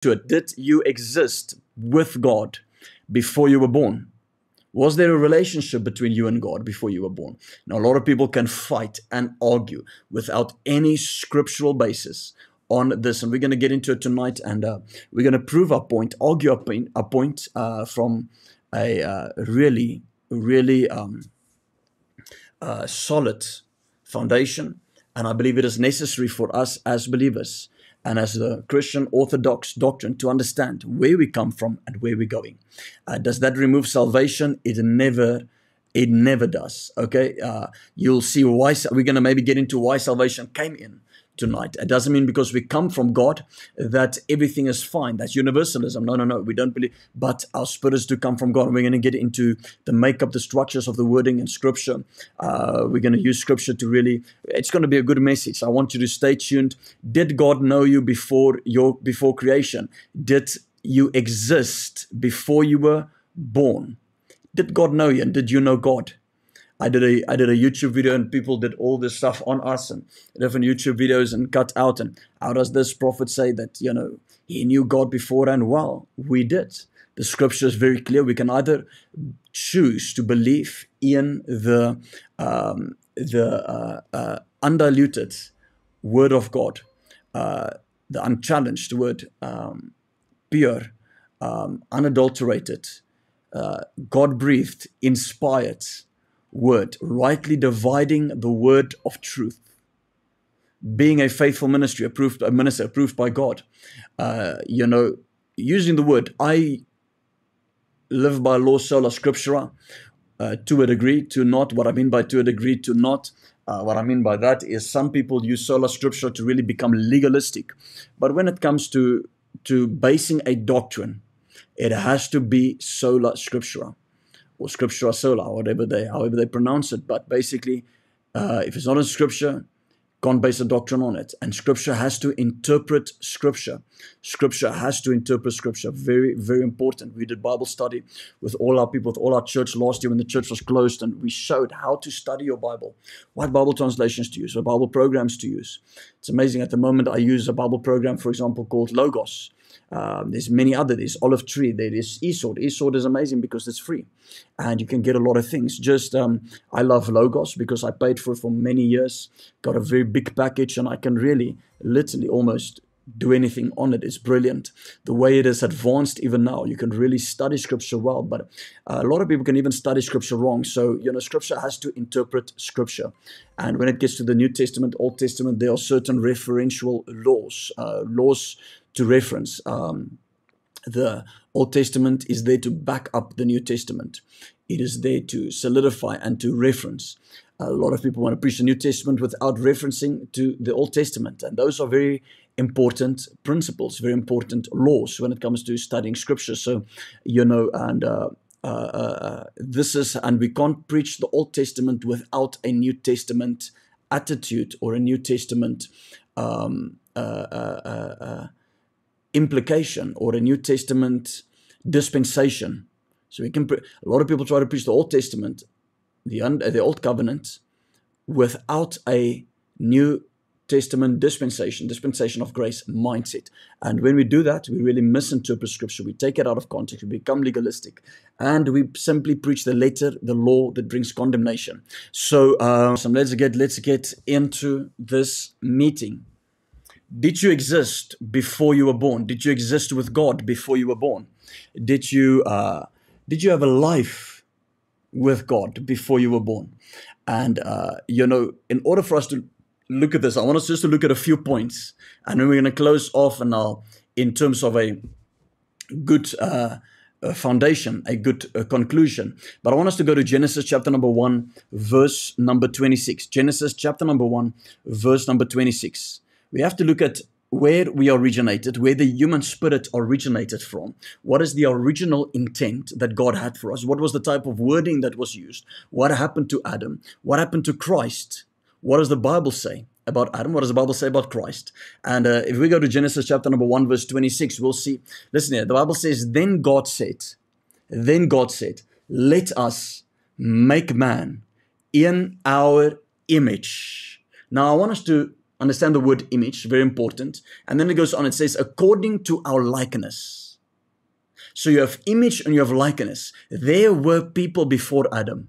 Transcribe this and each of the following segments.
to it. Did you exist with God before you were born? Was there a relationship between you and God before you were born? Now, a lot of people can fight and argue without any scriptural basis on this, and we're going to get into it tonight, and uh, we're going to prove our point, argue a point, a point uh, from a uh, really, really um, uh, solid foundation, and I believe it is necessary for us as believers and as a Christian Orthodox doctrine to understand where we come from and where we're going. Uh, does that remove salvation? It never. It never does. Okay, uh, you'll see why we're going to maybe get into why salvation came in tonight. It doesn't mean because we come from God that everything is fine. That's universalism. No, no, no. We don't believe. But our spirits do come from God. We're going to get into the makeup, the structures of the wording in Scripture. Uh, we're going to use Scripture to really. It's going to be a good message. I want you to stay tuned. Did God know you before your before creation? Did you exist before you were born? Did God know you, and did you know God? I did a I did a YouTube video and people did all this stuff on us and different YouTube videos and cut out. And how does this prophet say that you know he knew God before and well we did. The scripture is very clear. We can either choose to believe in the um, the uh, uh, undiluted word of God uh, the unchallenged word um, pure um, unadulterated uh, God breathed inspired word, rightly dividing the word of truth, being a faithful ministry approved, a minister approved by God. Uh, you know, using the word, I live by law sola scriptura. Uh, to a degree, to not. What I mean by to a degree, to not. Uh, what I mean by that is some people use sola scriptura to really become legalistic, but when it comes to to basing a doctrine, it has to be sola scriptura or scriptura sola, whatever they, however they pronounce it. But basically, uh, if it's not in scripture, can't base a doctrine on it. And scripture has to interpret scripture. Scripture has to interpret scripture. Very, very important. We did Bible study with all our people, with all our church last year when the church was closed, and we showed how to study your Bible, what Bible translations to use, what Bible programs to use. It's amazing. At the moment, I use a Bible program, for example, called Logos. Um, there's many other. There's Olive Tree. There is eSword. eSword is amazing because it's free, and you can get a lot of things. Just um, I love Logos because I paid for it for many years. Got a very big package, and I can really, literally, almost do anything on it. It's brilliant. The way it is advanced even now, you can really study scripture well, but uh, a lot of people can even study scripture wrong. So, you know, scripture has to interpret scripture. And when it gets to the New Testament, Old Testament, there are certain referential laws, uh, laws to reference. Um, the Old Testament is there to back up the New Testament. It is there to solidify and to reference. A lot of people want to preach the New Testament without referencing to the Old Testament, and those are very important principles, very important laws when it comes to studying Scripture. So, you know, and uh, uh, uh, this is, and we can't preach the Old Testament without a New Testament attitude or a New Testament um, uh, uh, uh, uh implication or a New Testament dispensation. So we can pre- a lot of people try to preach the Old Testament, the un- the Old Covenant, without a New Testament dispensation, dispensation of grace mindset. And when we do that, we really misinterpret Scripture. We take it out of context. We become legalistic, and we simply preach the letter, the law that brings condemnation. So, uh, so let's get let's get into this meeting. Did you exist before you were born? Did you exist with God before you were born? Did you uh, did you have a life with God before you were born? And uh, you know, in order for us to look at this, I want us just to look at a few points, and then we're going to close off and now in terms of a good uh, foundation, a good uh, conclusion. But I want us to go to Genesis chapter number one, verse number twenty-six. Genesis chapter number one, verse number twenty-six we have to look at where we originated, where the human spirit originated from. What is the original intent that God had for us? What was the type of wording that was used? What happened to Adam? What happened to Christ? What does the Bible say about Adam? What does the Bible say about Christ? And uh, if we go to Genesis chapter number 1, verse 26, we'll see. Listen here. The Bible says, Then God said, Then God said, Let us make man in our image. Now, I want us to Understand the word image, very important. And then it goes on, it says, according to our likeness. So you have image and you have likeness. There were people before Adam.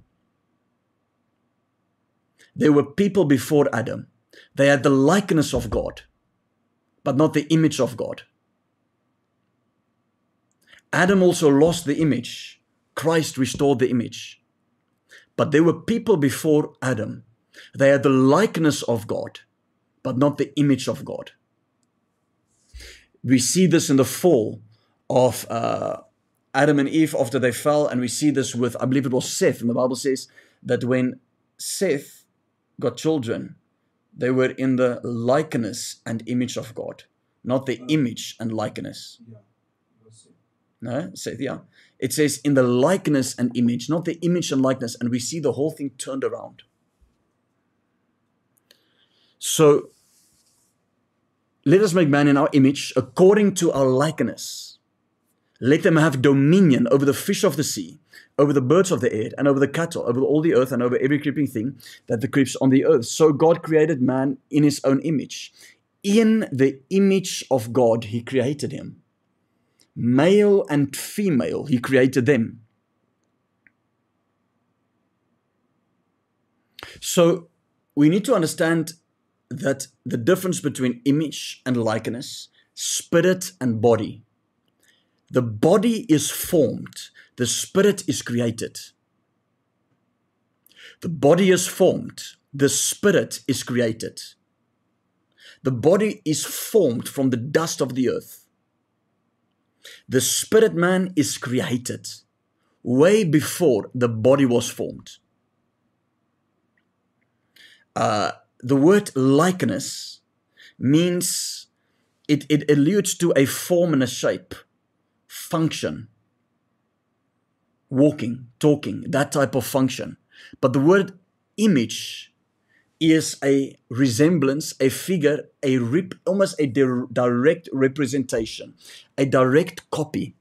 There were people before Adam. They had the likeness of God, but not the image of God. Adam also lost the image. Christ restored the image. But there were people before Adam. They had the likeness of God, but not the image of God. We see this in the fall of uh, Adam and Eve after they fell, and we see this with, I believe it was Seth, and the Bible says that when Seth got children, they were in the likeness and image of God, not the image and likeness. No, Seth, yeah. It says in the likeness and image, not the image and likeness, and we see the whole thing turned around. So let us make man in our image according to our likeness. Let them have dominion over the fish of the sea, over the birds of the air, and over the cattle, over all the earth, and over every creeping thing that creeps on the earth. So God created man in his own image. In the image of God, he created him. Male and female, he created them. So we need to understand that the difference between image and likeness, spirit and body. The body is formed, the spirit is created. The body is formed, the spirit is created. The body is formed from the dust of the earth. The spirit man is created way before the body was formed. Uh, the word likeness means it, it alludes to a form and a shape, function, walking, talking, that type of function. But the word image is a resemblance, a figure, a rep, almost a di- direct representation, a direct copy.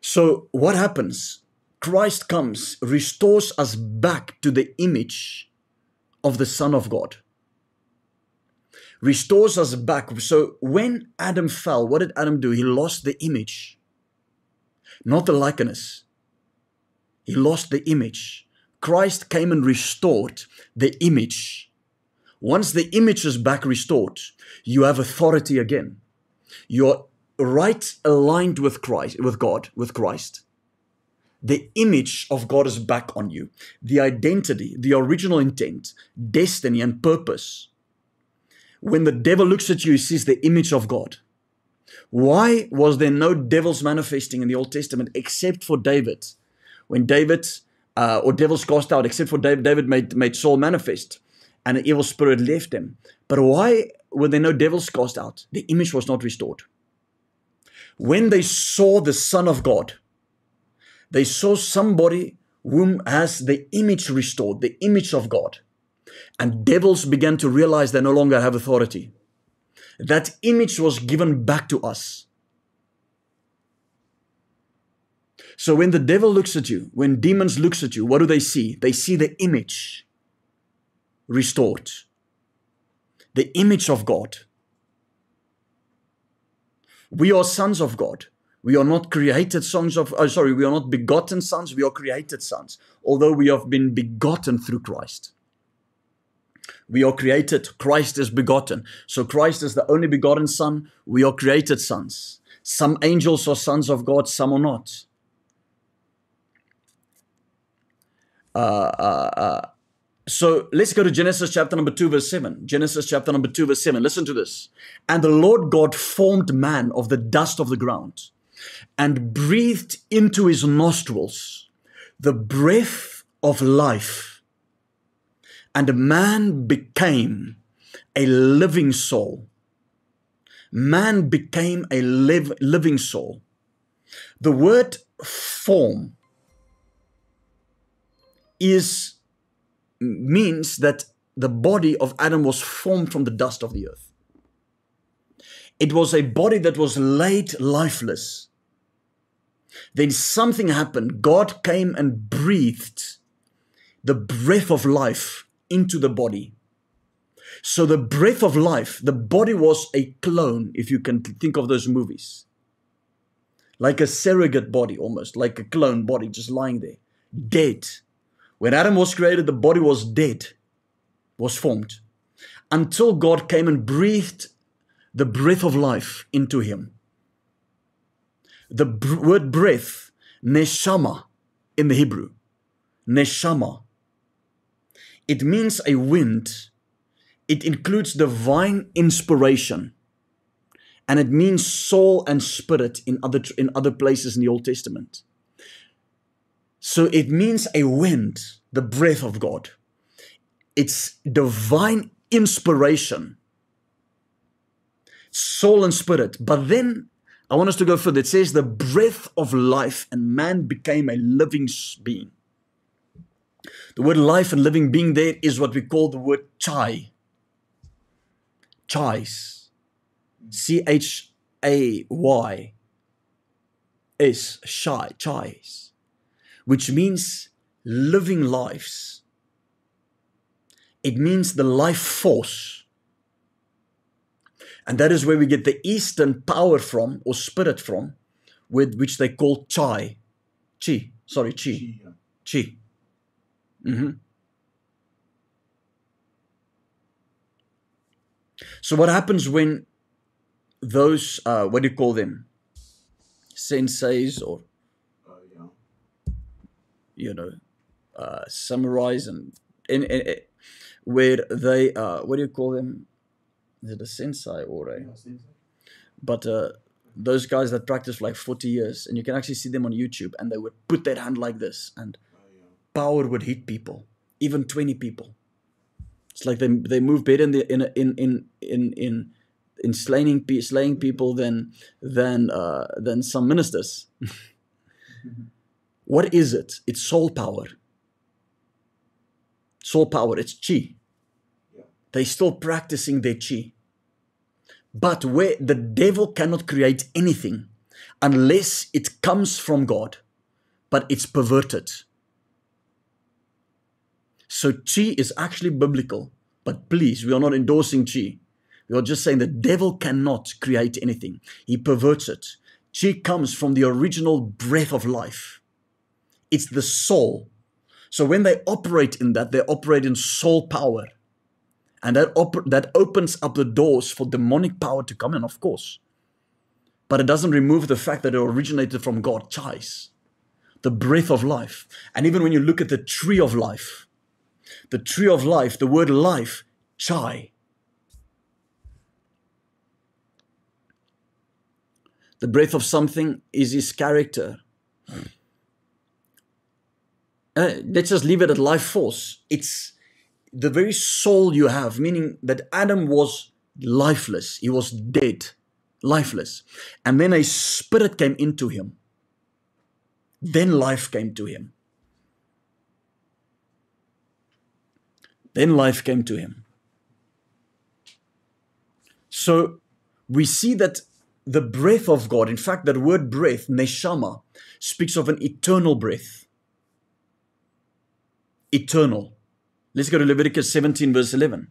So, what happens Christ comes, restores us back to the image of the Son of God. Restores us back. So when Adam fell, what did Adam do? He lost the image, not the likeness. He lost the image. Christ came and restored the image. Once the image is back restored, you have authority again. You're right aligned with Christ, with God, with Christ the image of God is back on you. The identity, the original intent, destiny, and purpose. When the devil looks at you, he sees the image of God. Why was there no devils manifesting in the Old Testament except for David? When David, uh, or devils cast out, except for David, David made, made Saul manifest and an evil spirit left him. But why were there no devils cast out? The image was not restored. When they saw the Son of God, they saw somebody whom has the image restored, the image of God. And devils began to realize they no longer have authority. That image was given back to us. So when the devil looks at you, when demons looks at you, what do they see? They see the image restored. The image of God. We are sons of God. We are not created sons of, oh, sorry, we are not begotten sons, we are created sons, although we have been begotten through Christ. We are created, Christ is begotten. So Christ is the only begotten Son, we are created sons. Some angels are sons of God, some are not. Uh, uh, uh, so let's go to Genesis chapter number 2, verse 7. Genesis chapter number 2, verse 7. Listen to this. And the Lord God formed man of the dust of the ground and breathed into his nostrils the breath of life. And man became a living soul. Man became a live, living soul. The word form is means that the body of Adam was formed from the dust of the earth. It was a body that was laid lifeless then something happened. God came and breathed the breath of life into the body. So the breath of life, the body was a clone, if you can think of those movies. Like a surrogate body almost, like a clone body just lying there, dead. When Adam was created, the body was dead, was formed. Until God came and breathed the breath of life into him. The word breath, neshama in the Hebrew, neshama. It means a wind it includes divine inspiration and it means soul and spirit in other in other places in the Old Testament. So it means a wind, the breath of God. It's divine inspiration, soul and spirit. But then I want us to go further. It says the breath of life, and man became a living being. The word life and living being there is what we call the word chai. Chais. C H A Y is shy, chais, which means living lives. It means the life force. And that is where we get the Eastern power from, or spirit from, with which they call chai. Chi. Sorry, chi. Chi. Mm-hmm. So what happens when those uh, what do you call them? Senseis or uh, yeah. you know uh, samurais and, and, and, where they uh, what do you call them? Is it a sensei or a? But uh, those guys that practice for like 40 years and you can actually see them on YouTube and they would put their hand like this and oh, power would hit people, even 20 people. It's like they they move better in the in in in in in, in slaying slaying people than than uh, than some ministers. what is it? It's soul power. Soul power. It's chi. Yeah. They still practicing their chi. But where the devil cannot create anything unless it comes from God, but it's perverted. So chi is actually biblical, but please, we are not endorsing chi. We are just saying the devil cannot create anything. He perverts it. Chi comes from the original breath of life. It's the soul. So when they operate in that, they operate in soul power. And that, op- that opens up the doors for demonic power to come in, of course. But it doesn't remove the fact that it originated from God, chais, the breath of life. And even when you look at the tree of life, the tree of life, the word life, chai. The breath of something is his character. Uh, let's just leave it at life force. It's the very soul you have, meaning that Adam was lifeless, he was dead, lifeless. And then a spirit came into him. Then life came to him. Then life came to him. So we see that the breath of God, in fact, that word breath, neshama, speaks of an eternal breath. Eternal. Let's go to Leviticus 17, verse 11.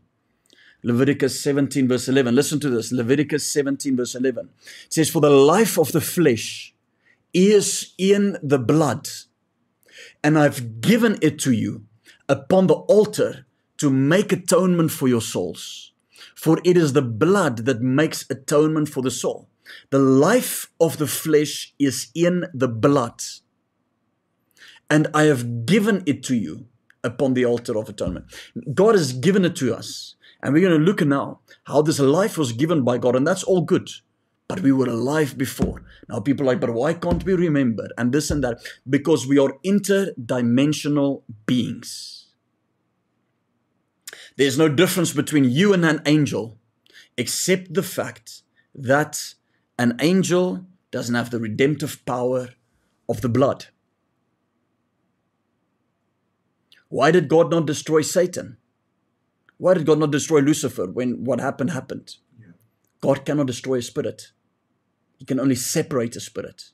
Leviticus 17, verse 11. Listen to this. Leviticus 17, verse 11. It says, For the life of the flesh is in the blood, and I've given it to you upon the altar to make atonement for your souls. For it is the blood that makes atonement for the soul. The life of the flesh is in the blood. And I have given it to you upon the altar of atonement. God has given it to us. And we're going to look now how this life was given by God. And that's all good. But we were alive before. Now people are like, but why can't we remember? And this and that. Because we are interdimensional beings. There's no difference between you and an angel except the fact that an angel doesn't have the redemptive power of the blood. Why did God not destroy Satan? Why did God not destroy Lucifer when what happened happened? Yeah. God cannot destroy a spirit. He can only separate a spirit.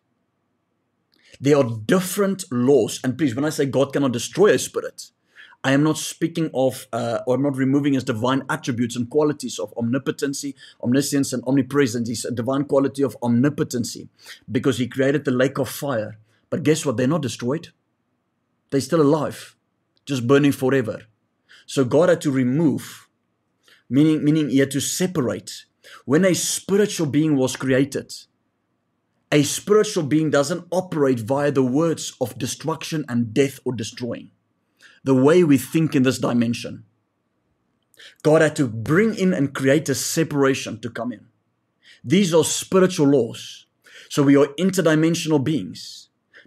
There are different laws. And please, when I say God cannot destroy a spirit, I am not speaking of, uh, or I'm not removing his divine attributes and qualities of omnipotency, omniscience, and omnipresence. He's a divine quality of omnipotency because he created the lake of fire. But guess what? They're not destroyed, they're still alive, just burning forever. So God had to remove, meaning, meaning he had to separate. When a spiritual being was created, a spiritual being doesn't operate via the words of destruction and death or destroying the way we think in this dimension. God had to bring in and create a separation to come in. These are spiritual laws. So we are interdimensional beings.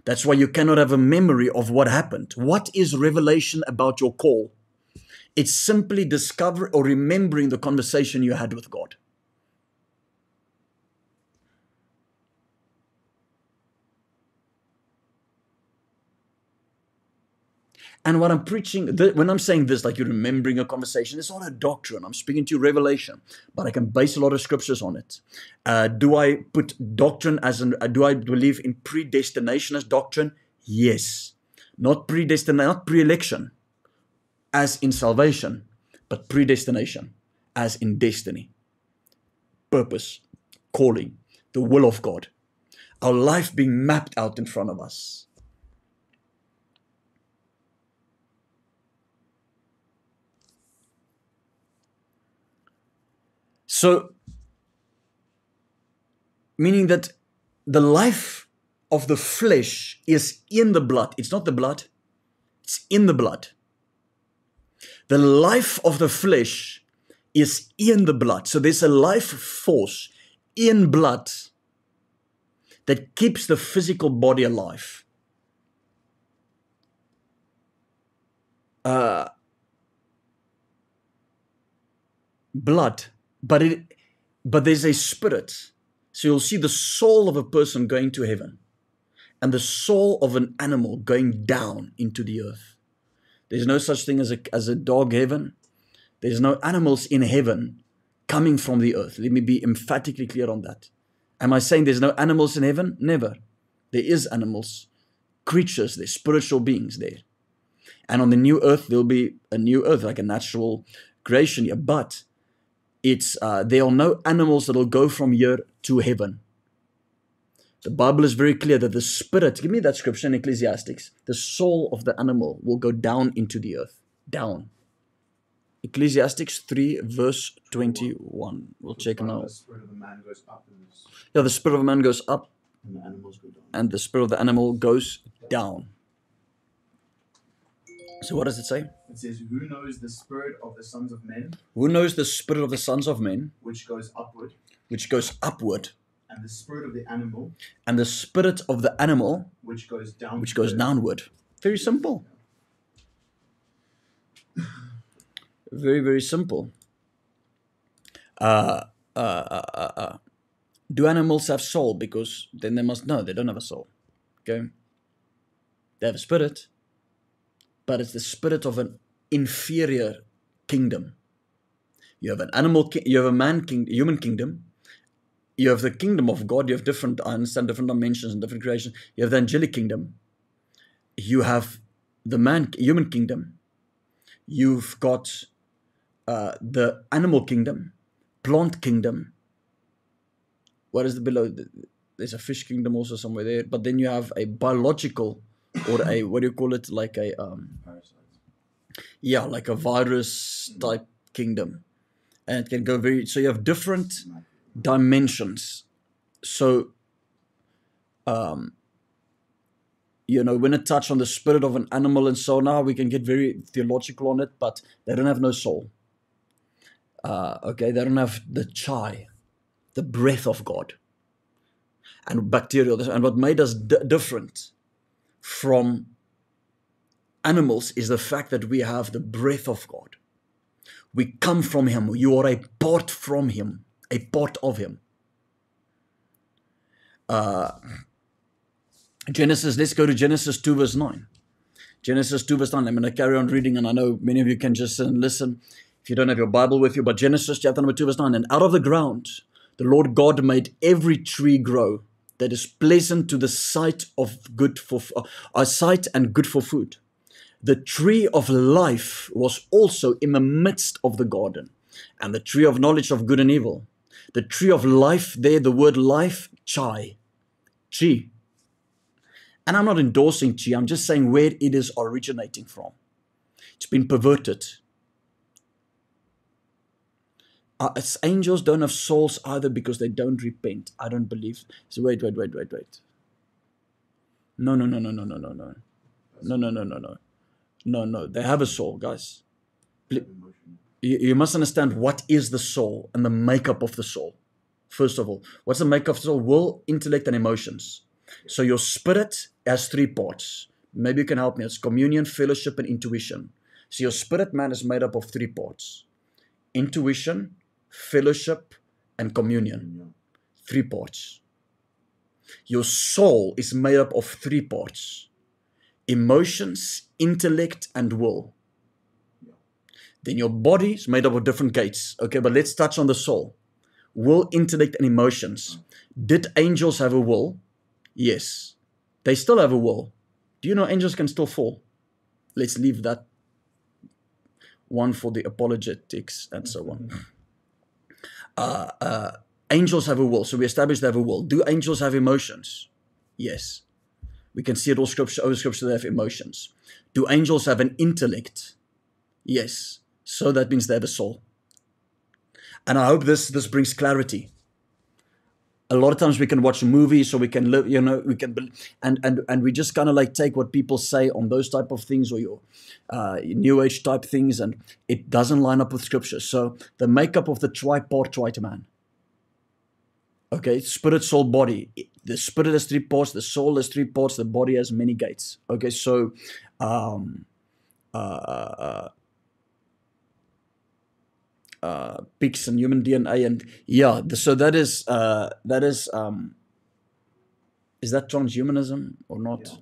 That's why you cannot have a memory of what happened. What is revelation about your call? It's simply discovering or remembering the conversation you had with God. And what I'm preaching, when I'm saying this, like you're remembering a conversation, it's not a doctrine. I'm speaking to you revelation, but I can base a lot of scriptures on it. Uh, do I put doctrine as an, uh, do I believe in predestination as doctrine? Yes. Not predestination, not pre-election as in salvation, but predestination as in destiny, purpose, calling, the will of God, our life being mapped out in front of us. So, meaning that the life of the flesh is in the blood. It's not the blood, it's in the blood. The life of the flesh is in the blood. So there's a life force in blood that keeps the physical body alive. Uh, blood but it but there's a spirit. So you'll see the soul of a person going to heaven and the soul of an animal going down into the earth. There's no such thing as a as a dog heaven. There's no animals in heaven coming from the earth. Let me be emphatically clear on that. Am i saying there's no animals in heaven? Never. There is animals creatures there's spiritual beings there. And on the new earth there'll be a new earth like a natural creation here. But it's uh, there are no animals that will go from here to heaven. The Bible is very clear that the spirit, give me that scripture in Ecclesiastics, the soul of the animal will go down into the earth. Down. Ecclesiastics 3, verse 21. We'll check now. The spirit of the man goes up. Yeah, the spirit of a man goes up. And the, animals go down. and the spirit of the animal goes down. So what does it say? It says, Who knows the spirit of the sons of men? Who knows the spirit of the sons of men? Which goes upward. Which goes upward. And the spirit of the animal. And the spirit of the animal. Which goes down. Which goes downward. Very simple. very, very simple. Uh, uh, uh, uh, uh, do animals have soul? Because then they must know they don't have a soul. Okay? They have a spirit but it's the spirit of an inferior kingdom. You have an animal, you have a man king, human kingdom. You have the kingdom of God. You have different, I understand, different dimensions and different creations. You have the angelic kingdom. You have the man, human kingdom. You've got uh, the animal kingdom, plant kingdom. What is the below? There's a fish kingdom also somewhere there. But then you have a biological or a what do you call it? Like a um yeah like a virus type kingdom. And it can go very so you have different dimensions. So um you know when it touch on the spirit of an animal and so now we can get very theological on it but they don't have no soul. Uh okay they don't have the chai the breath of god and bacterial and what made us different from animals is the fact that we have the breath of God. We come from Him. You are a part from Him, a part of Him. Uh, Genesis, let's go to Genesis 2, verse 9. Genesis 2, verse 9. I'm going to carry on reading, and I know many of you can just sit and listen if you don't have your Bible with you. But Genesis chapter number 2, verse 9. And out of the ground, the Lord God made every tree grow that is pleasant to the sight of good for a uh, sight and good for food. the tree of life was also in the midst of the garden, and the tree of knowledge of good and evil. The tree of life, there, the word life, chai, chi. And I'm not endorsing chi, I'm just saying where it is originating from. It's been perverted. Uh, angels don't have souls either because they don't repent. I don't believe. So wait, wait, wait, wait, wait. No, no, no, no, no, no, no, no. No, no, no, no, no. No, no. They have a soul, guys. You must understand what is the soul and the makeup of the soul. First of all, what's the makeup of the soul? Will, intellect, and emotions. So your spirit has three parts. Maybe you can help me. It's communion, fellowship, and intuition. So your spirit man is made up of three parts: intuition, fellowship, and communion. Three parts. Your soul is made up of three parts: emotions, intellect, and will. Then your body is made up of different gates. Okay, but let's touch on the soul. Will, intellect, and emotions. Did angels have a will? Yes. They still have a will. Do you know angels can still fall? Let's leave that one for the apologetics and so on. Uh, uh, angels have a will, so we established they have a will. Do angels have emotions? Yes. We can see it all scripture over scripture they have emotions. Do angels have an intellect? Yes. So that means they have a soul. And I hope this this brings clarity. A lot of times we can watch movies, so we can live, you know, we can, and and and we just kind of like take what people say on those type of things, or your uh, new age type things, and it doesn't line up with scripture. So the makeup of the tripartite man. Okay, spirit, soul, body. The spirit has three parts. The soul has three parts. The body has many gates. Okay, so um, uh, uh, pigs and human DNA, and yeah, the, so that is uh, that is um, is that transhumanism or not? Yeah.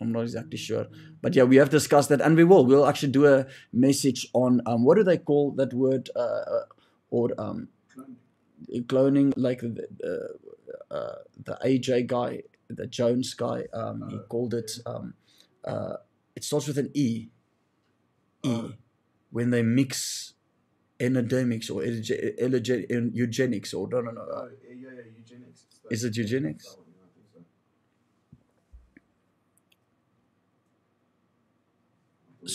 I'm not exactly sure, but yeah, we have discussed that, and we will. We'll actually do a message on um, what do they call that word uh, uh, or um, Cloning. cloning, like the uh, uh, the AJ guy, the Jones guy. Um, he Uh, called it. Um, uh, it starts with an E. E. Uh, when they mix endemics or elege- elege- eugenics or no no no. Uh, yeah, yeah, yeah, eugenics. Is it eugenics? one, yeah, I think so.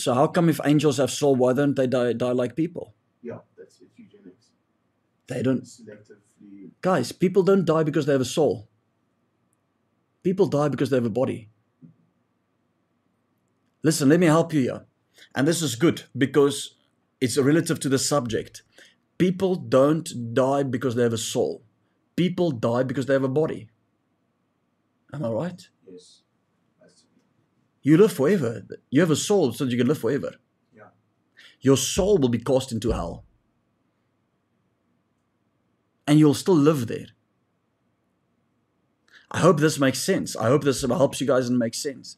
So how come if angels have soul, why don't they die die like people? Yeah, that's it's eugenics. They don't. Selectively. Guys, people don't die because they have a soul. People die because they have a body. Listen, let me help you here. And this is good because it's relative to the subject. People don't die because they have a soul. People die because they have a body. Am I right? Yes. You live forever. You have a soul so that you can live forever. Yeah. Your soul will be cast into hell. And you'll still live there. I hope this makes sense. I hope this helps you guys and makes sense.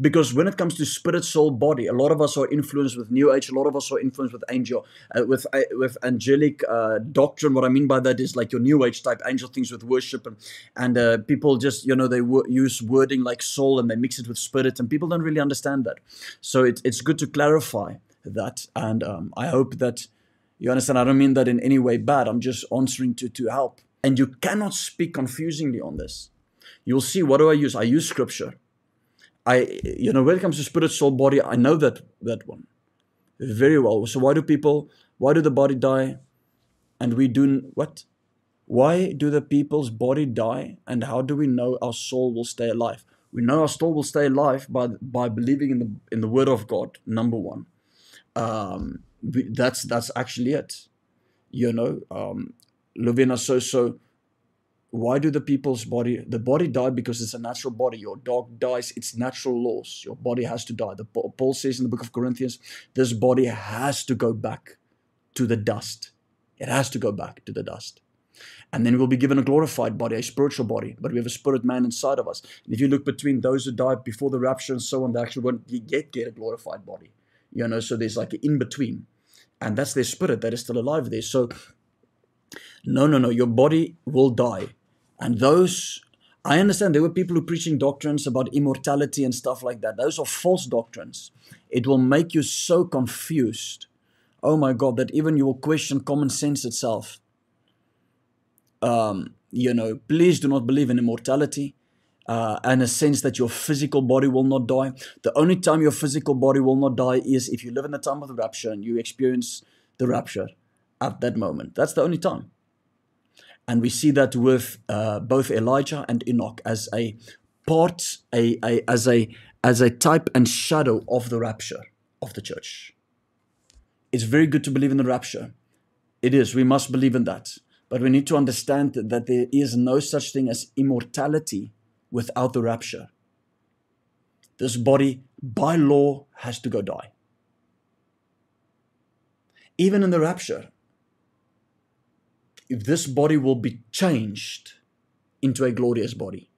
Because when it comes to spirit, soul, body, a lot of us are influenced with New Age. A lot of us are influenced with angel, uh, with uh, with angelic uh, doctrine. What I mean by that is like your New Age type angel things with worship, and and uh, people just you know they use wording like soul and they mix it with spirit, and people don't really understand that. So it, it's good to clarify that, and um, I hope that you understand. I don't mean that in any way bad. I'm just answering to to help, and you cannot speak confusingly on this. You'll see. What do I use? I use scripture. I, you know, when it comes to spirit, soul, body, I know that that one very well. So why do people? Why do the body die, and we do what? Why do the people's body die, and how do we know our soul will stay alive? We know our soul will stay alive by by believing in the in the word of God. Number one, um, that's that's actually it. You know, um, Lovina. So so why do the people's body the body die? Because it's a natural body. Your dog dies. It's natural laws. Your body has to die. The paul says in the book of corinthians this body has to go back to the dust. It has to go back to the dust. And then we'll be given a glorified body a spiritual body but we have a spirit man inside of us. And if you look between those who died before the rapture and so on they actually won't yet get a glorified body you know so there's like an in between and that's their spirit that is still alive there. So no, no, no. Your body will die. And those, I understand there were people who preaching doctrines about immortality and stuff like that. Those are false doctrines. It will make you so confused. Oh my God, that even you will question common sense itself. Um, you know, please do not believe in immortality. Uh, and a sense that your physical body will not die. The only time your physical body will not die is if you live in the time of the rapture and you experience the rapture at that moment. That's the only time. And we see that with uh, both Elijah and Enoch as a part, a, a, as, a, as a type and shadow of the rapture of the church. It's very good to believe in the rapture. It is. We must believe in that. But we need to understand that there is no such thing as immortality without the rapture. This body, by law, has to go die. Even in the rapture, if this body will be changed into a glorious body.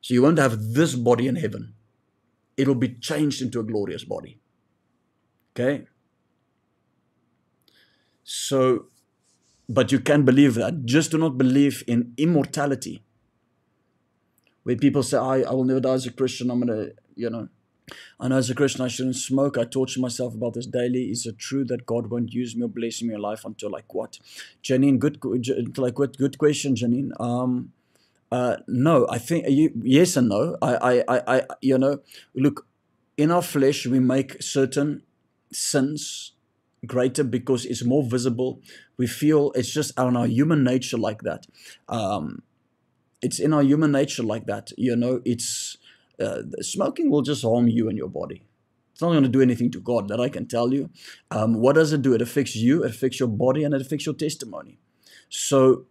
So you won't have this body in heaven. It'll be changed into a glorious body. Okay? So, but you can believe that. Just do not believe in immortality where people say, I, I will never die as a Christian. I'm going to, you know, I know as a Christian I shouldn't smoke. I torture myself about this daily. Is it true that God won't use me or bless me in life until like what? Janine, good, like what? Good question, Janine. Um, uh, no, I think you, yes and no. I, I, I, I, you know, look, in our flesh we make certain sins greater because it's more visible. We feel it's just on our human nature like that. Um, it's in our human nature like that. You know, it's uh, smoking will just harm you and your body. It's not going to do anything to God, that I can tell you. Um, what does it do? It affects you, it affects your body, and it affects your testimony. So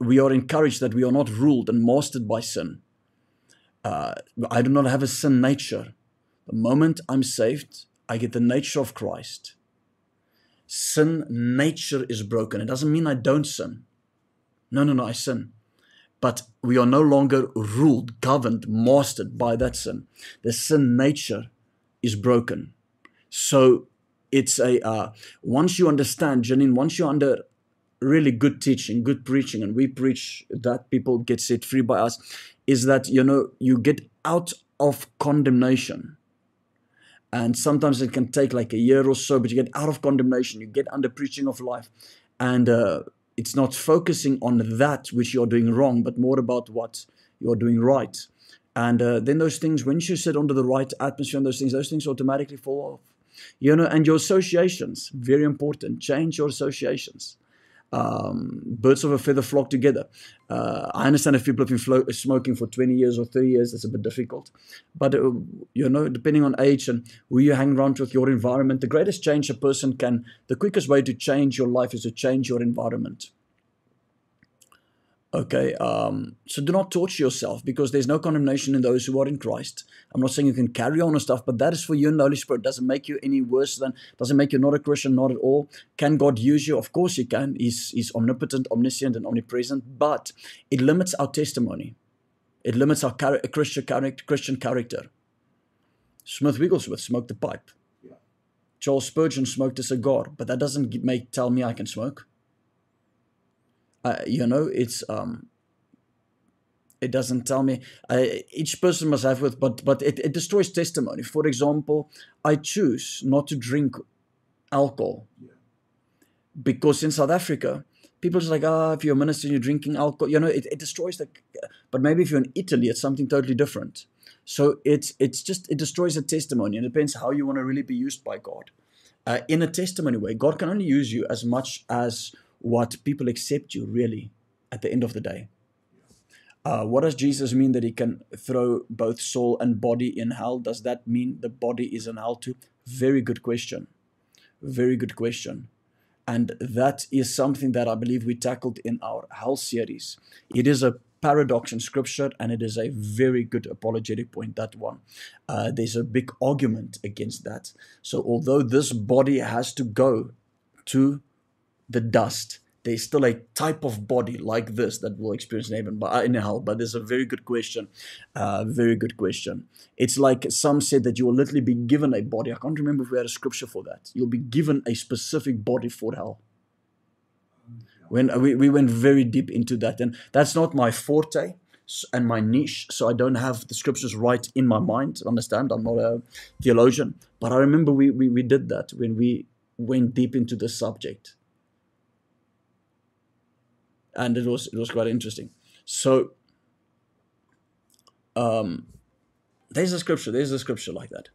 we are encouraged that we are not ruled and mastered by sin. Uh, I do not have a sin nature. The moment I'm saved, I get the nature of Christ. Sin nature is broken. It doesn't mean I don't sin. No, no, no, I sin but we are no longer ruled, governed, mastered by that sin. The sin nature is broken. So it's a uh, once you understand, Janine, once you're under really good teaching, good preaching, and we preach that people get set free by us, is that you know you get out of condemnation. And sometimes it can take like a year or so, but you get out of condemnation. You get under preaching of life, and uh, it's not focusing on that which you're doing wrong, but more about what you're doing right. And uh, then those things, when you sit under the right atmosphere and those things, those things automatically fall off. You know, and your associations, very important. Change your associations um, birds of a feather flock together. Uh, I understand if people have been flo- smoking for 20 years or 30 years, it's a bit difficult. But, uh, you know, depending on age and who you hang around with, your environment, the greatest change a person can, the quickest way to change your life is to change your environment. Okay, um, so do not torture yourself because there's no condemnation in those who are in Christ. I'm not saying you can carry on and stuff, but that is for you and the Holy Spirit. Doesn't make you any worse than, doesn't make you not a Christian, not at all. Can God use you? Of course He can. He's, he's omnipotent, omniscient, and omnipresent, but it limits our testimony. It limits our char- Christian, character, Christian character. Smith Wigglesworth smoked a pipe. Yeah. Charles Spurgeon smoked a cigar, but that doesn't make tell me I can smoke uh, you know it's um it doesn't tell me uh, each person must have with but but it, it destroys testimony. For example i choose not to drink alcohol. Yeah. because in south africa people just like ah if you're a minister and you're drinking alcohol you know it, it destroys the but maybe if you're in italy it's something totally different. So it's it's just it destroys the testimony and it depends how you want to really be used by god. Uh, in a testimony way god can only use you as much as what people accept you really at the end of the day. Uh, what does Jesus mean that he can throw both soul and body in hell? Does that mean the body is in hell too? Very good question. Very good question. And that is something that I believe we tackled in our hell series. It is a paradox in scripture and it is a very good apologetic point, that one. Uh, there's a big argument against that. So, although this body has to go to the dust. There's still a type of body like this that will experience in heaven, but uh, in hell. But there's a very good question, uh, very good question. It's like some said that you will literally be given a body. I can't remember if we had a scripture for that. You'll be given a specific body for hell. When uh, we, we went very deep into that, and that's not my forte. and my niche, so I don't have the scriptures right in my mind. Understand? I'm not a theologian, but I remember we we, we did that when we went deep into the subject, and it was it was quite interesting. So, um, there's a scripture. There's a scripture like that.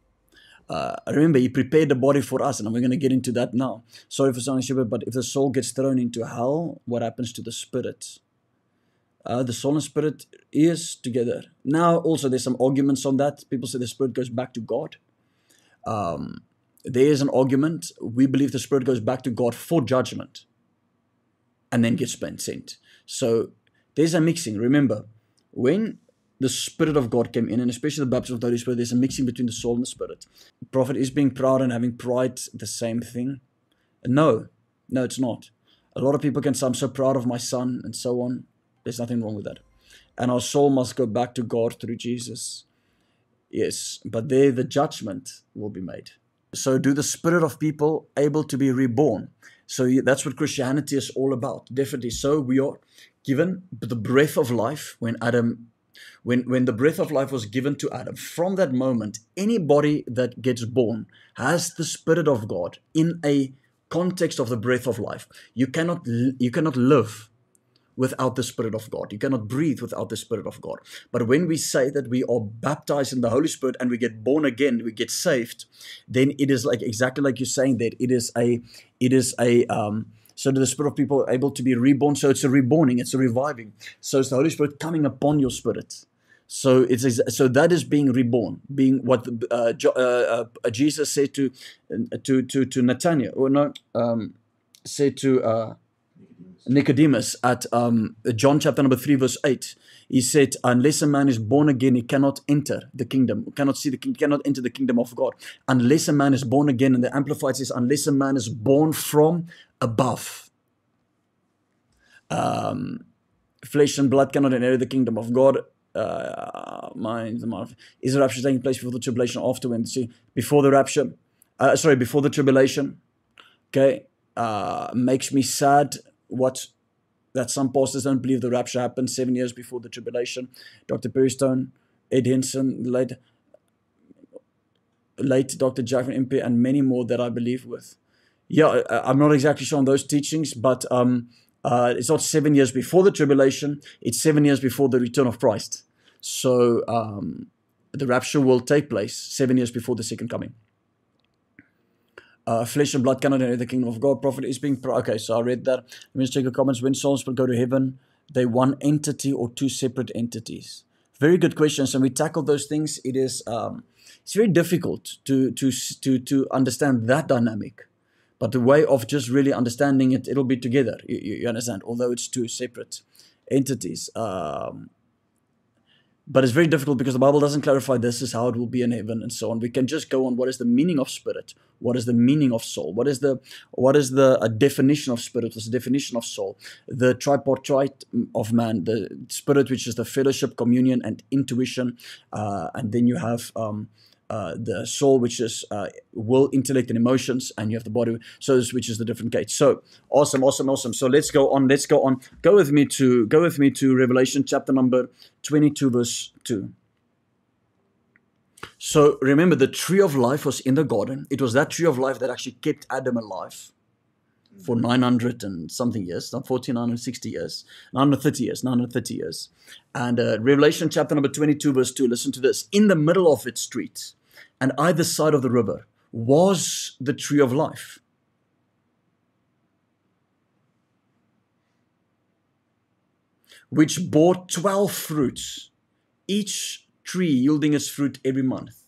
Uh, remember, he prepared the body for us, and we're going to get into that now. Sorry for sounding stupid, but if the soul gets thrown into hell, what happens to the spirit? Uh, the soul and spirit is together. Now, also, there's some arguments on that. People say the spirit goes back to God. Um, there is an argument. We believe the spirit goes back to God for judgment and then gets sent. So there's a mixing. Remember, when the Spirit of God came in, and especially the baptism of the Holy Spirit, there's a mixing between the soul and the spirit. Prophet is being proud and having pride the same thing. No, no, it's not. A lot of people can say, I'm so proud of my son, and so on. There's nothing wrong with that. And our soul must go back to God through Jesus. Yes, but there the judgment will be made. So, do the spirit of people able to be reborn? So, that's what Christianity is all about. Definitely. So, we are given the breath of life when Adam when when the breath of life was given to adam from that moment anybody that gets born has the spirit of god in a context of the breath of life you cannot you cannot live without the spirit of god. You cannot breathe without the spirit of god. But when we say that we are baptized in the holy spirit and we get born again we get saved then it is like exactly like you're saying that it is a it is a um so the spirit of people are able to be reborn. So it's a reborning it's a reviving. So it's the holy spirit coming upon your spirit. So it's so that is being reborn, being what uh, uh, uh, Jesus said to to to to Nathaniel, or no, um, said to uh, Nicodemus. At um, John chapter number three verse eight. He said, "Unless a man is born again, he cannot enter the kingdom. Cannot see the king. Cannot enter the kingdom of God. Unless a man is born again." And the Amplified says, "Unless a man is born from above." Um, flesh and blood cannot inherit the kingdom of God. Uh, the mind. Is the rapture taking place before the tribulation? After when? See, before the rapture. Uh, sorry, before the tribulation. Okay, uh, makes me sad. What that some pastors don't believe the rapture happened seven years before the tribulation. Dr. Perry Stone, Ed Hindson, late, late Dr. Van Impe, and many more that I believe with. Yeah, I'm not exactly sure on those teachings, but um, uh, it's not seven years before the tribulation, it's seven years before the return of Christ. So um, the rapture will take place seven years before the second coming. Uh, flesh and blood cannot enter the kingdom of God. Prophet is being. Pro- okay, so I read that. Let me just check comments. When souls will go to heaven, they one entity or two separate entities? Very good questions, and we tackle those things. It is um, it's very difficult to to to to understand that dynamic, but the way of just really understanding it, it'll be together. You you understand? Although it's two separate entities. Um, but it's very difficult because the Bible doesn't clarify this is how it will be in heaven and so on. We can just go on what is the meaning of spirit, what is the meaning of soul, what is the what is the uh, definition of spirit, what's the definition of soul, the tripartite of man, the spirit which is the fellowship, communion, and intuition, uh, and then you have um, uh, the soul which is uh, will, intellect, and emotions, and you have the body, so this- which is the different gates. So awesome, awesome, awesome. So let's go on. Let's go on. Go with me to go with me to Revelation chapter number twenty-two, verse two. So remember, the tree of life was in the garden. It was that tree of life that actually kept Adam alive for 900 and something years, not 1460 years, 930 years, 930 years. And uh, Revelation chapter number 22, verse 2, listen to this. In the middle of its street, and either side of the river, was the tree of life. Which bore 12 fruits, each tree yielding its fruit every month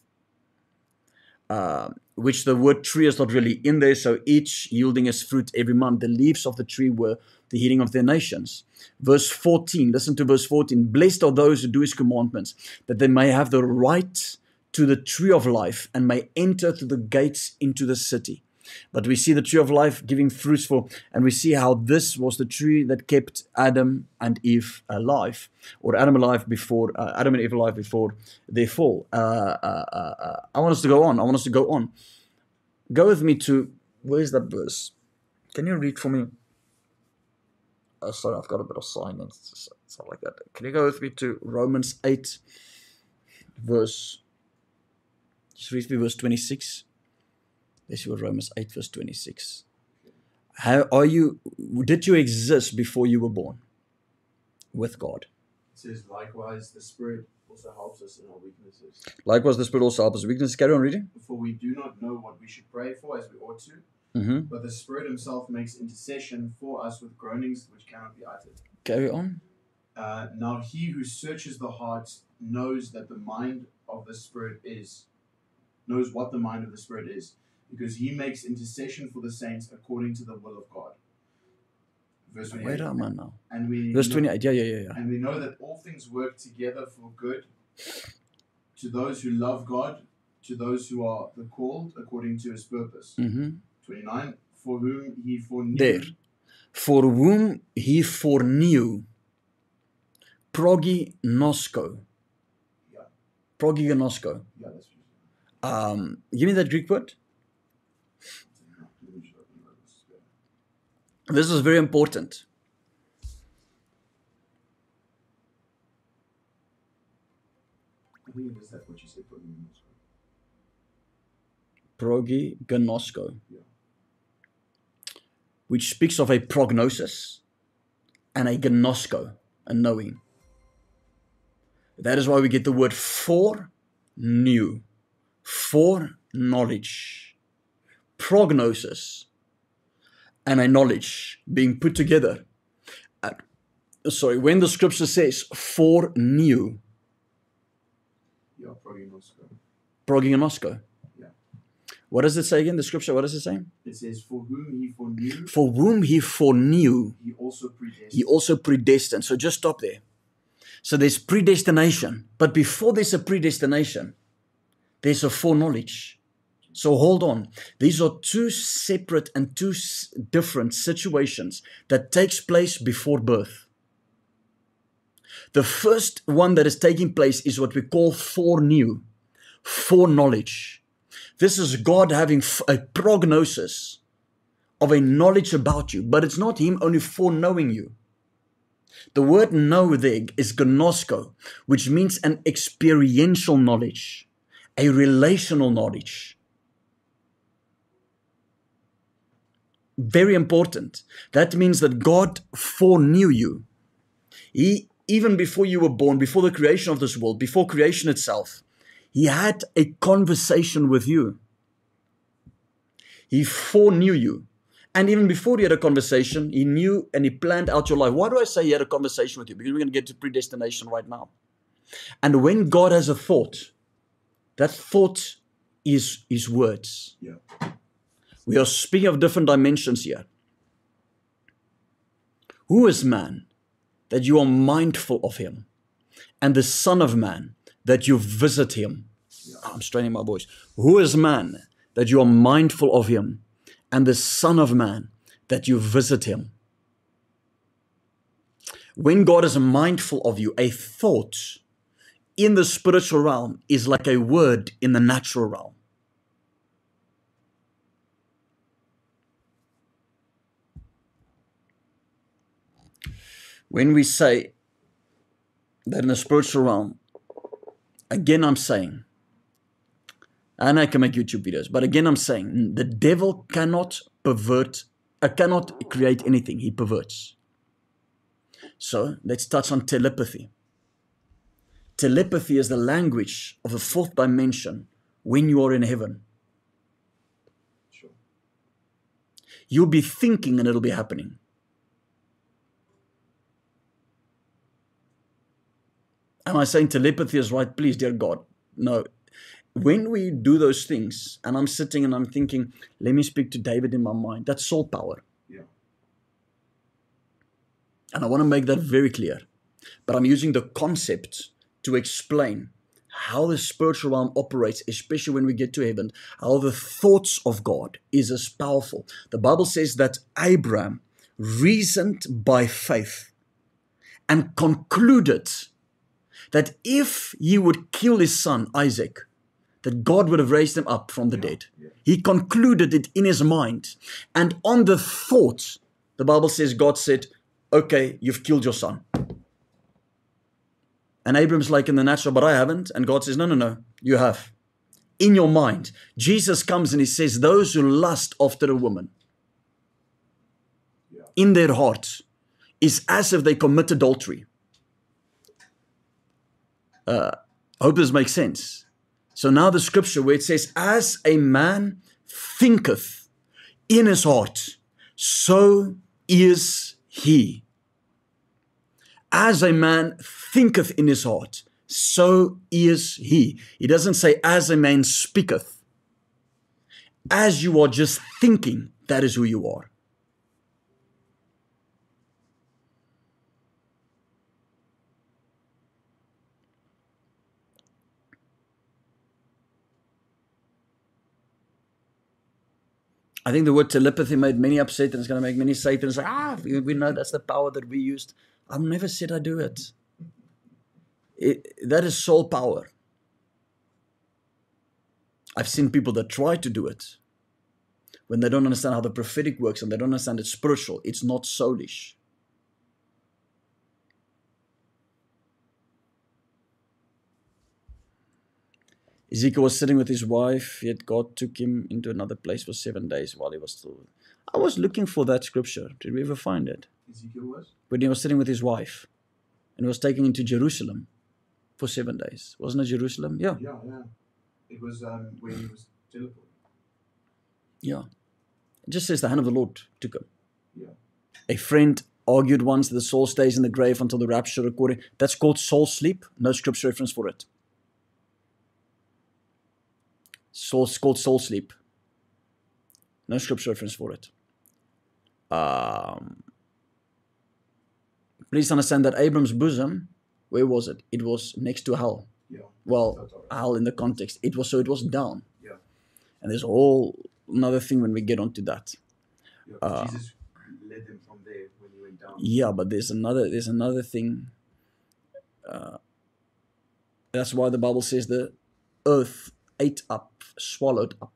uh, which the word tree is not really in there, so each yielding its fruit every month. The leaves of the tree were the healing of their nations. Verse 14, listen to verse 14. Blessed are those who do his commandments, that they may have the right to the tree of life and may enter through the gates into the city. But we see the tree of life giving fruitful, and we see how this was the tree that kept Adam and Eve alive, or Adam alive before uh, Adam and Eve alive before their fall. Uh, uh, uh, uh, I want us to go on. I want us to go on. Go with me to where's that verse? Can you read for me? uh, sorry, I've got a bit of silence. It's not like that. Can you go with me to Romans 8, verse. Just read me verse 26. Let's what Romans 8, verse 26. How are you? Did you exist before you were born with God? It says, likewise, the Spirit also helps us in our weaknesses. Likewise, the Spirit also helps us. in weaknesses. Carry on reading. For we do not know what we should pray for as we ought to, Mm-hmm. but the Spirit Himself makes intercession for us with groanings which cannot be uttered. Carry on. Uh, now, He who searches the hearts knows that the mind of the Spirit is, knows what the mind of the Spirit is, because He makes intercession for the saints according to the will of God. Verse 28. Where am I now? And we Verse know- 28. Yeah, yeah, yeah, yeah. And we know that all things work together for good to those who love God, to those who are the called according to his purpose. Mm-hmm. 29. For whom he foreknew. There. For whom he foreknew. Proginosko. Yeah. Proginosko. Yeah, that's Um, give me that Greek word. This is very important. I think it is that what you said. for me. Proginosko. Yeah. Which speaks of a prognosis and a gnosko, a knowing. That is why we get the word for new, for knowledge, prognosis, and a knowledge being put together. Uh, sorry, when the scripture says foreknew, Yeah, prognosko. proginosko. Yeah. What does it say again? The scripture, what does it say? It says, For whom he foreknew, For whom he foreknew, he also predestined. he also predestined. So just stop there. So there's predestination, but before there's a predestination, there's a foreknowledge. So hold on. These are two separate and two different situations that takes place before birth. The first one that is taking place is what we call foreknew, foreknowledge. This is God having a prognosis of a knowledge about you, but it's not Him only foreknowing you. The word know there is gnosko, which means an experiential knowledge, a relational knowledge. Very important. That means that God foreknew you. He, even before you were born, before the creation of this world, before creation itself, He had a conversation with you. He foreknew you. And even before he had a conversation, he knew and he planned out your life. Why do I say he had a conversation with you? Because we're going to get to predestination right now. And when God has a thought, that thought is his words. Yeah. We are speaking of different dimensions here. Who is man that you are mindful of him? And the Son of Man that you visit him? Ah, I'm straining my voice. Who is man that you are mindful of him? And the Son of Man that you visit him? When God is mindful of you, a thought in the spiritual realm is like a word in the natural realm. When we say that in the spiritual realm, again, I'm saying, and I can make YouTube videos, but again, I'm saying the devil cannot pervert, uh, cannot create anything, he perverts. So let's touch on telepathy. Telepathy is the language of the fourth dimension when you are in heaven. Sure. You'll be thinking and it'll be happening. Am I saying telepathy is right? Please, dear God. No. When we do those things, and I'm sitting and I'm thinking, let me speak to David in my mind, that's soul power. Yeah. And I want to make that very clear. But I'm using the concept to explain how the spiritual realm operates, especially when we get to heaven, how the thoughts of God is as powerful. The Bible says that Abraham reasoned by faith and concluded that if he would kill his son Isaac, that God would have raised him up from the Yeah, dead. yeah. He concluded it in his mind. And on the thought, the Bible says God said, okay, you've killed your son. And Abram's like in the natural, but I haven't. And God says, no, no, no, you have. In your mind, Jesus comes and he says, those who lust after a woman Yeah. in their hearts is as if they commit adultery. Uh, this makes sense. So now the scripture where it says, As a man thinketh in his heart, so is he. As a man thinketh in his heart, so is he. He doesn't say, As a man speaketh. As you are just thinking, that is who you are. I think the word telepathy made many upset and it's going to make many Satans say, ah, we know that's the power that we used. I've never said I do it. it. That is soul power. I've seen people that try to do it when they don't understand how the prophetic works and they don't understand it's spiritual. It's not soulish. Ezekiel was sitting with his wife, yet God took him into another place for seven days while he was still. I was looking for that scripture. Did we ever find it? Ezekiel was? When he was sitting with his wife and he was taken into Jerusalem for seven days. Wasn't it Jerusalem? Yeah. Yeah, yeah. It was um, where he was teleported. Yeah. It just says the hand of the Lord took him. Yeah. A friend argued once that the soul stays in the grave until the rapture according that's called soul sleep. No scripture reference for it. Soul called soul sleep. No scripture reference for it. Um, please understand that Abram's bosom, where was it? It was next to hell. Yeah. Well, hell in the context. It was so it was down. Yeah. And there's a whole another thing when we get onto that. yeah. Uh, Jesus led them from there when he went down. Yeah, but there's another there's another thing. Uh, that's why the Bible says the earth ate up, swallowed up.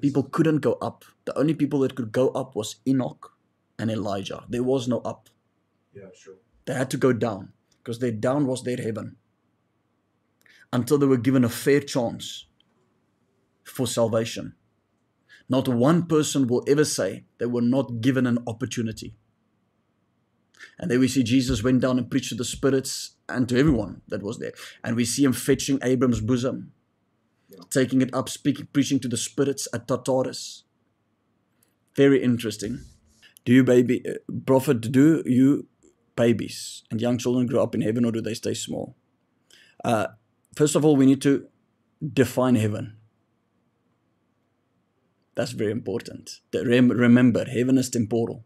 People couldn't go up. The only people that could go up was Enoch and Elijah. There was no up. Yeah, sure. They had to go down because their down was their heaven. Until they were given a fair chance for salvation. Not one person will ever say they were not given an opportunity. And then we see Jesus went down and preached to the spirits and to everyone that was there. And we see him fetching Abram's bosom. Taking it up, speaking, preaching to the spirits at Tartarus. Very interesting. Do you baby uh, prophet? Do you babies and young children grow up in heaven, or do they stay small? Uh, first of all, we need to define heaven. That's very important. Rem- Remember, heaven is temporal.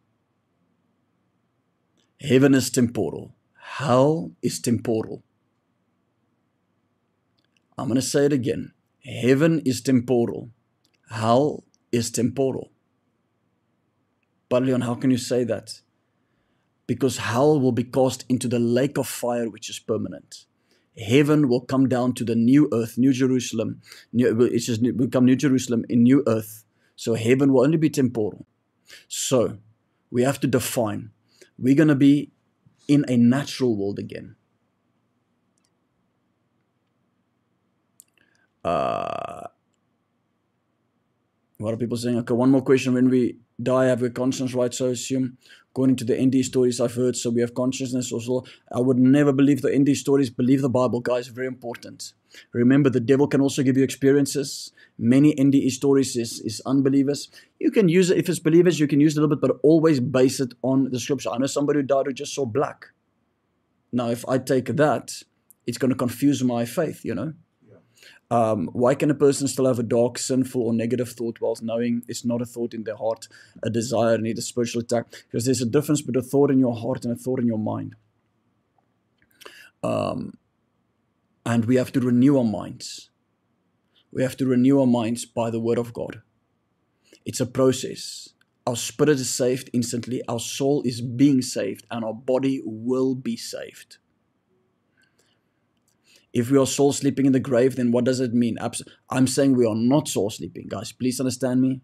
Heaven is temporal. Hell is temporal. I'm going to say it again. Heaven is temporal. Hell is temporal. But Leon, how can you say that? Because hell will be cast into the lake of fire, which is permanent. Heaven will come down to the new earth, New Jerusalem. New, it's just become New Jerusalem in new earth. So heaven will only be temporal. So we have to define. We're going to be in a natural world again. Uh, what are people saying? Okay, one more question. When we die, have we conscience, right? So I assume, according to the ND stories I've heard, so we have consciousness also. I would never believe the ND stories. Believe the Bible, guys. Very important. Remember, the devil can also give you experiences. Many NDE stories is, is unbelievers. You can use it if it's believers. You can use it a little bit, but always base it on the scripture. I know somebody who died who just saw black. Now, if I take that, it's going to confuse my faith. You know. Um, why can a person still have a dark, sinful, or negative thought whilst knowing it's not a thought in their heart, a desire, need a spiritual attack? Because there's a difference between a thought in your heart and a thought in your mind. Um, and we have to renew our minds. We have to renew our minds by the Word of God. It's a process. Our spirit is saved instantly, our soul is being saved, and our body will be saved. If we are soul sleeping in the grave, then what does it mean? Abs- I'm saying we are not soul sleeping, guys. Please understand me.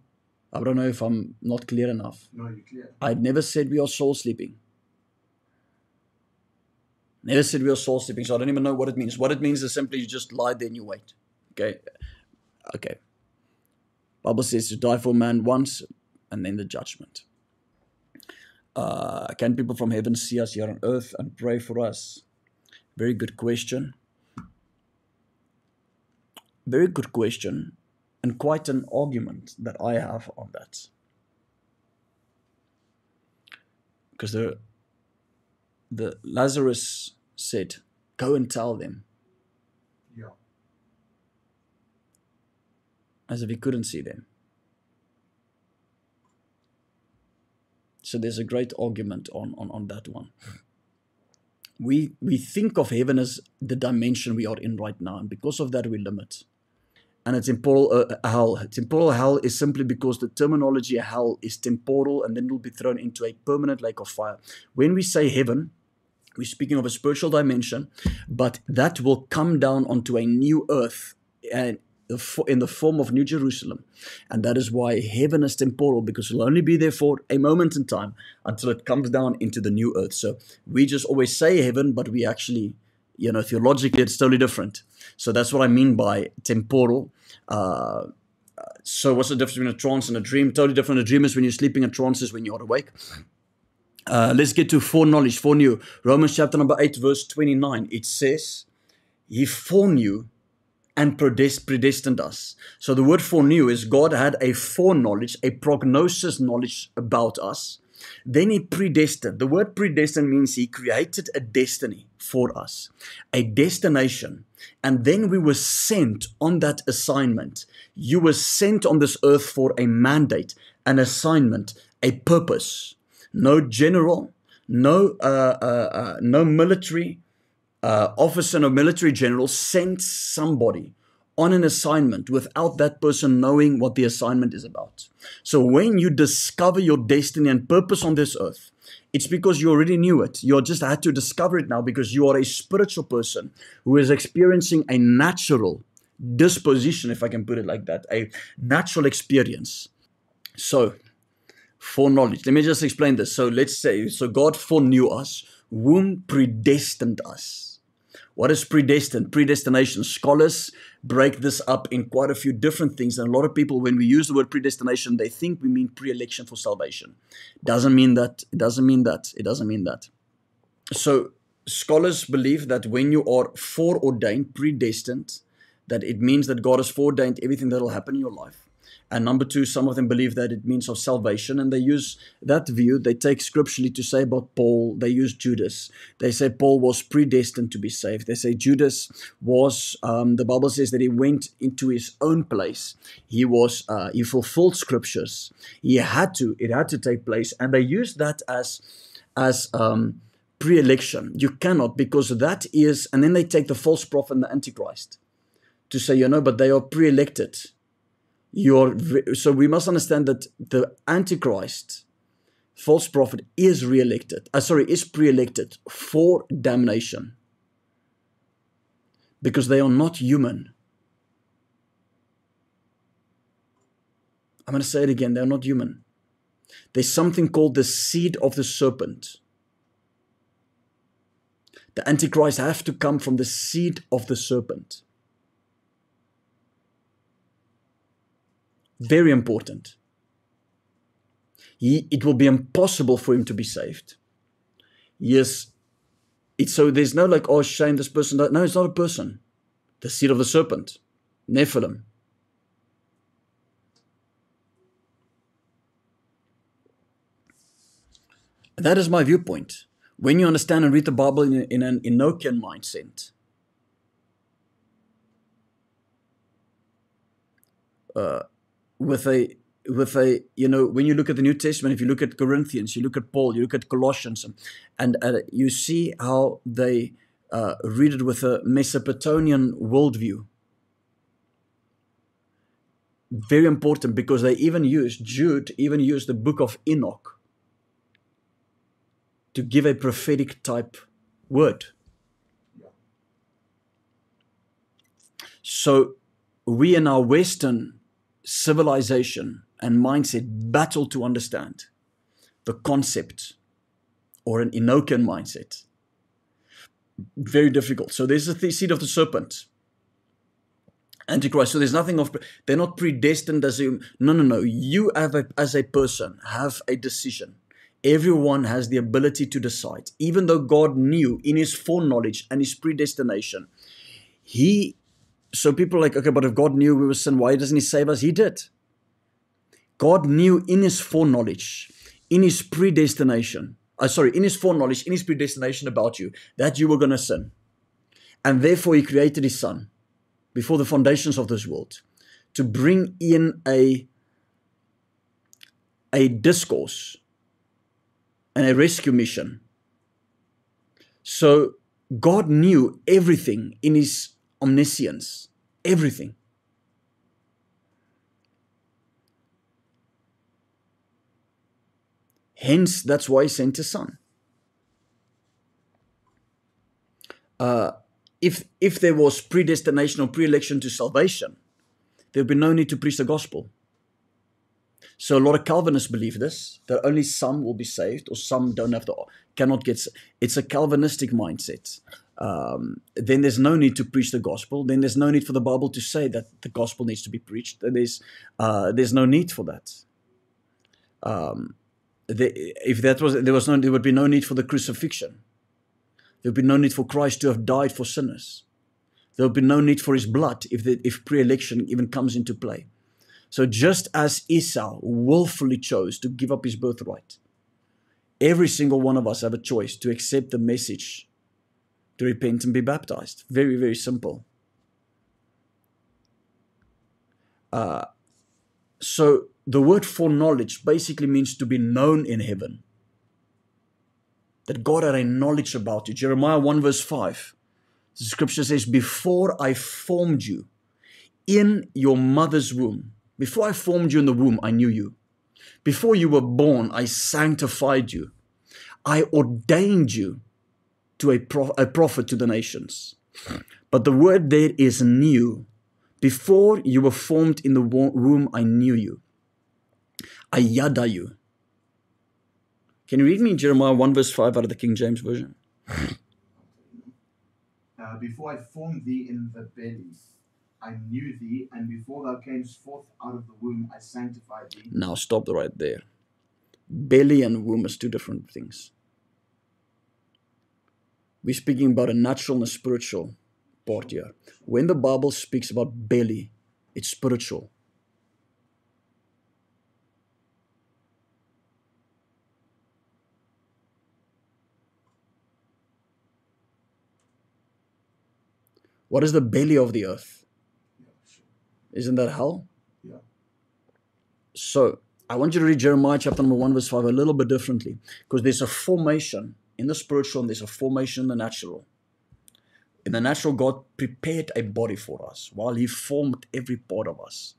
I don't know if I'm not clear enough. No, you're clear. I never said we are soul sleeping. Never said we are soul sleeping, so I don't even know what it means. What it means is simply you just lie there and you wait. Okay. Okay. Bible says to die for man once and then the judgment. Uh, can people from heaven see us here on earth and pray for us? Very good question. Very good question, and quite an argument that I have on that. Because the the Lazarus said, "Go and tell them," Yeah. as if he couldn't see them. So there's a great argument on, on, on that one. We we think of heaven as the dimension we are in right now, and because of that we limit. And a temporal uh, hell. Temporal hell is simply because the terminology hell is temporal, and then it will be thrown into a permanent lake of fire. When we say heaven, we're speaking of a spiritual dimension, but that will come down onto a new earth and in the form of New Jerusalem. And that is why heaven is temporal, because it'll only be there for a moment in time until it comes down into the new earth. So we just always say heaven, but we actually, you know, theologically, it's totally different. So that's what I mean by temporal. Uh, so what's the difference between a trance and a dream? Totally different. A dream is when you're sleeping, a trance is when you're awake. Uh, let's get to foreknowledge, foreknew. Romans chapter number 8, verse 29. It says, He foreknew and predestined us. So the word foreknew is God had a foreknowledge, a prognosis knowledge about us. Then he predestined. The word predestined means he created a destiny for us, a destination. And then we were sent on that assignment. You were sent on this earth for a mandate, an assignment, a purpose. No general, no uh, uh, uh, no military uh, officer, no military general sent somebody on an assignment without that person knowing what the assignment is about. So when you discover your destiny and purpose on this earth, it's because you already knew it. You just had to discover it now because you are a spiritual person who is experiencing a natural disposition, if I can put it like that, a natural experience. So, foreknowledge. Let me just explain this. So, let's say, so God foreknew us, whom predestined us. What is predestined? Predestination. Scholars break this up in quite a few different things. And a lot of people, when we use the word predestination, they think we mean pre-election for salvation. Doesn't mean that. It doesn't mean that. It doesn't mean that. So scholars believe that when you are foreordained, predestined, that it means that God has foreordained everything that will happen in your life. And number two, some of them believe that it means of salvation, and they use that view. They take scripturally to say about Paul. They use Judas. They say Paul was predestined to be saved. They say Judas was. Um, the Bible says that he went into his own place. He was. Uh, he fulfilled scriptures. He had to. It had to take place, and they use that as, as. Um, pre-election you cannot because that is and then they take the false prophet and the antichrist to say you know but they are pre-elected you're so we must understand that the antichrist false prophet is re-elected uh, sorry is pre-elected for damnation. Because they are not human. I'm going to say it again they're not human. There's something called the seed of the serpent. The antichrist have to come from the seed of the serpent Very important. He, it will be impossible for him to be saved. Yes, it's so there's no like, oh, shame, this person. No, it's not a person. The seed of the serpent, Nephilim. That is my viewpoint. When you understand and read the Bible in, in an Enochian mindset, uh, with a with a you know when you look at the new testament if you look at corinthians you look at paul you look at colossians and, uh, you see how they uh, read it with a mesopotamian worldview. Very important because they even use jude even used the book of enoch to give a prophetic type word. So we in our western civilization and mindset battle to understand the concept or an Enochian mindset. Very difficult. So there's the seed of the serpent. Antichrist. So there's nothing of they're not predestined as a no no no. You have a, as a person have a decision. Everyone has the ability to decide. Even though God knew in his foreknowledge and his predestination, he so people are like, okay, but if God knew we were sin, why doesn't he save us? He did. God knew in his foreknowledge, in his predestination, uh, sorry, in his foreknowledge, in his predestination about you, that you were going to sin. And therefore he created his son before the foundations of this world to bring in a, a discourse and a rescue mission. So God knew everything in his omniscience, everything. Hence, that's why he sent his son. Uh, if if there was predestination or pre-election to salvation, there would be no need to preach the gospel. So a lot of Calvinists believe this that only some will be saved or some don't have to cannot get. It's a Calvinistic mindset. Um, then there's no need to preach the gospel. Then there's no need for the Bible to say that the gospel needs to be preached. There's uh, there's no need for that. Um, the, if that was there was no there would be no need for the crucifixion there would be no need for Christ to have died for sinners. There would be no need for his blood if, the, if pre election even comes into play. So, just as Esau willfully chose to give up his birthright, every single one of us have a choice to accept the message, to repent and be baptized. Very, very simple. Uh, so, the word foreknowledge basically means to be known in heaven that God had a knowledge about you. Jeremiah 1 verse 5. The scripture says, Before I formed you in your mother's womb, before I formed you in the womb, I knew you. Before you were born, I sanctified you. I ordained you to a, prof- a prophet to the nations. But the word there is knew. Before you were formed in the womb, I knew you. I yada you. Can you read me Jeremiah 1 verse 5 out of the King James Version? Uh, before I formed thee in the belly, I knew thee, and before thou camest forth out of the womb, I sanctified thee. Now stop right there. Belly and womb is two different things. We're speaking about a natural and a spiritual part here. When the Bible speaks about belly, it's spiritual. What is the belly of the earth? Isn't that hell? Yeah. So I want you to read Jeremiah chapter number 1, verse 5 a little bit differently because there's a formation in the spiritual and there's a formation in the natural. In the natural, God prepared a body for us while He formed every part of us.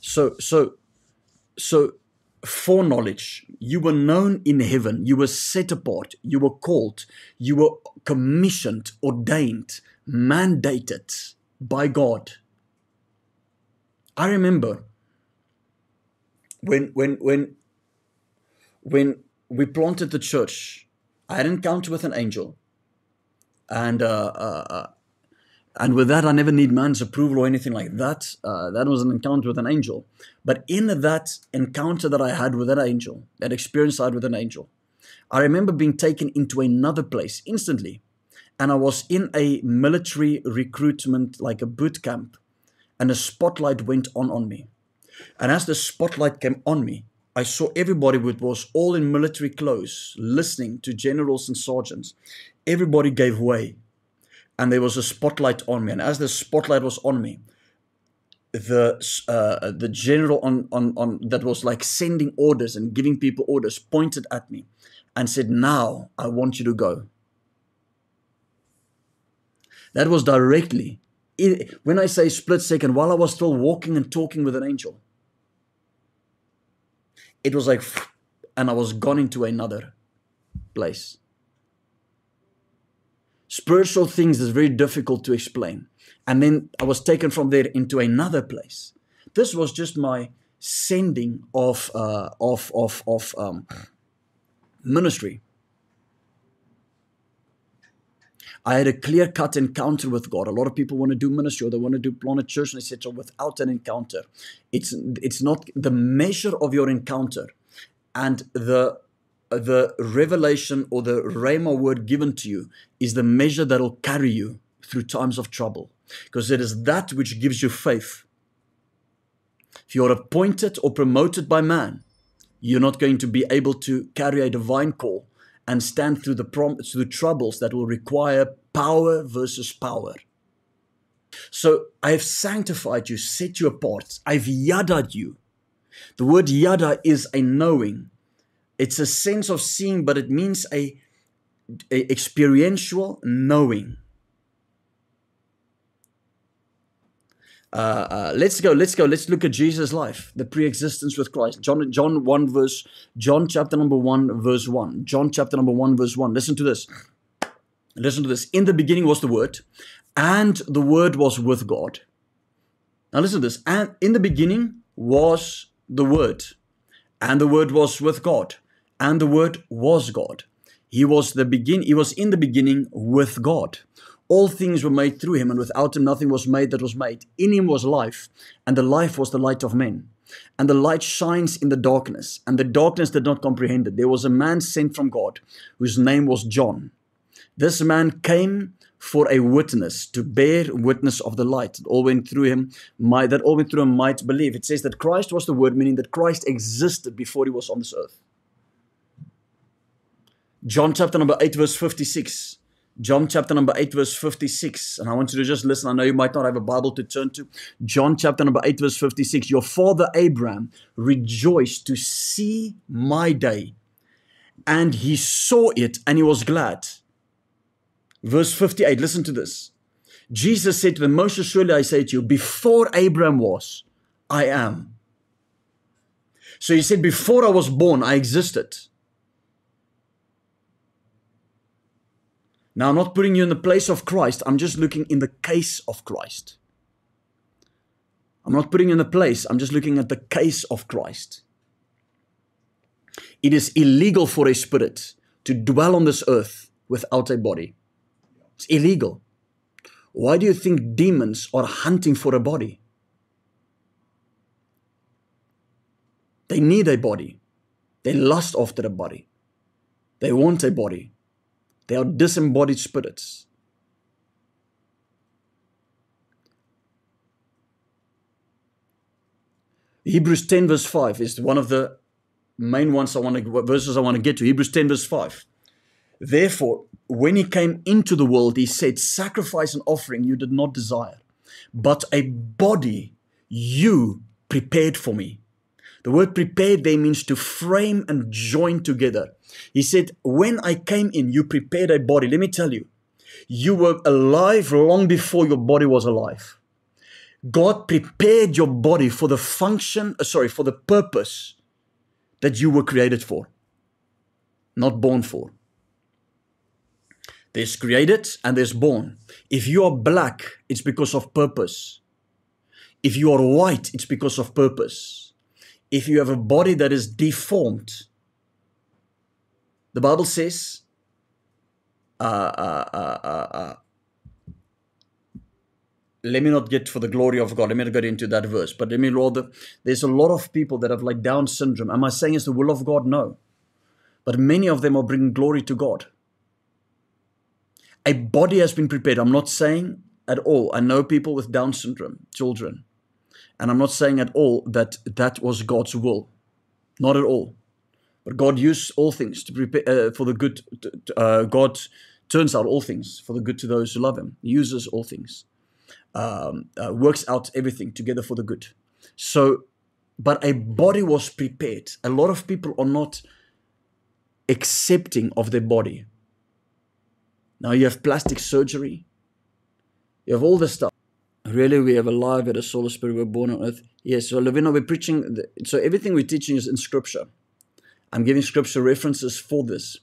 So, so, so, foreknowledge, you were known in heaven, you were set apart, you were called, you were commissioned, ordained mandated by God. I remember when when when when we planted the church, I had an encounter with an angel, and uh, uh, uh, and with that, I never need man's approval or anything like that. Uh, that was an encounter with an angel. But in that encounter that I had with that angel, that experience I had with an angel, I remember being taken into another place instantly and I was in a military recruitment, like a boot camp, and a spotlight went on on me. And as the spotlight came on me, I saw everybody with was all in military clothes, listening to generals and sergeants. Everybody gave way, and there was a spotlight on me. And as the spotlight was on me, the uh, the general on, on on that was like sending orders and giving people orders pointed at me, and said, "Now I want you to go." That was directly, when I say split second, while I was still walking and talking with an angel. It was like, and I was gone into another place. Spiritual things is very difficult to explain. And then I was taken from there into another place. This was just my sending of uh, of of of um, ministry. I had a clear cut encounter with God. A lot of people want to do ministry or they want to do plant a church etc. without an encounter. It's it's not the measure of your encounter and the the revelation or the rhema word given to you is the measure that will carry you through times of trouble because it is that which gives you faith. If you're appointed or promoted by man, you're not going to be able to carry a divine call and stand through the prom- through troubles that will require power versus power. So I have sanctified you, set you apart. I've yadaed you. The word yada is a knowing. It's a sense of seeing, but it means a, a experiential knowing. Uh, uh, let's go. Let's go. Let's look at Jesus' life, the pre-existence with Christ. John, John one verse, John chapter number one verse one. John chapter number one verse one. Listen to this. Listen to this. In the beginning was the Word, and the Word was with God. Now listen to this. And in the beginning was the Word, and the Word was with God and the word was God. He was the begin he was in the beginning with God. All things were made through him, and without him nothing was made that was made. In him was life, and the life was the light of men. And the light shines in the darkness, and the darkness did not comprehend it. There was a man sent from God, whose name was John. This man came for a witness to bear witness of the light that all went through him might that all went through him might believe it says that christ was the word meaning that christ existed before he was on this earth John chapter number 8, verse 56. John chapter number 8, verse 56. And I want you to just listen. I know you might not have a Bible to turn to. John chapter number 8, verse 56. Your father Abraham rejoiced to see my day, and he saw it and he was glad. Verse 58. Listen to this. Jesus said to them, Most assuredly I say to you, before Abraham was, I am. So he said, Before I was born, I existed. Now, I'm not putting you in the place of Christ, I'm just looking in the case of Christ. I'm not putting you in the place, I'm just looking at the case of Christ. It is illegal for a spirit to dwell on this earth without a body. It's illegal. Why do you think demons are hunting for a body? They need a body. They lust after a body. They want a body. They are disembodied spirits. Hebrews 10 verse 5 is one of the main ones I want to verses I want to get to. Hebrews 10 verse 5. Therefore, when he came into the world, he said, Sacrifice and offering you did not desire, but a body you prepared for me. The word prepared there means to frame and join together. He said, When I came in, you prepared a body. Let me tell you, you were alive long before your body was alive. God prepared your body for the function, uh, sorry, for the purpose that you were created for, not born for. There's created and there's born. If you are black, it's because of purpose. If you are white, it's because of purpose. If you have a body that is deformed, the Bible says, uh, uh, uh, uh, uh, let me not get for the glory of God. Let me not get into that verse, but let me Lord, There's a lot of people that have like Down syndrome. Am I saying it's the will of God? No, but many of them are bringing glory to God. A body has been prepared. I'm not saying at all. I know people with Down syndrome, children, and I'm not saying at all that that was God's will. Not at all. But God uses all things to prepare uh, for the good. Uh, God turns out all things for the good to those who love Him. He uses all things, um, uh, works out everything together for the good. So, but a body was prepared. A lot of people are not accepting of their body. Now you have plastic surgery. You have all this stuff. Really, we have a life, at a soul, a spirit, we're born on earth. Yes, so Levina, we're preaching. The, so everything we're teaching is in scripture. I'm giving scripture references for this.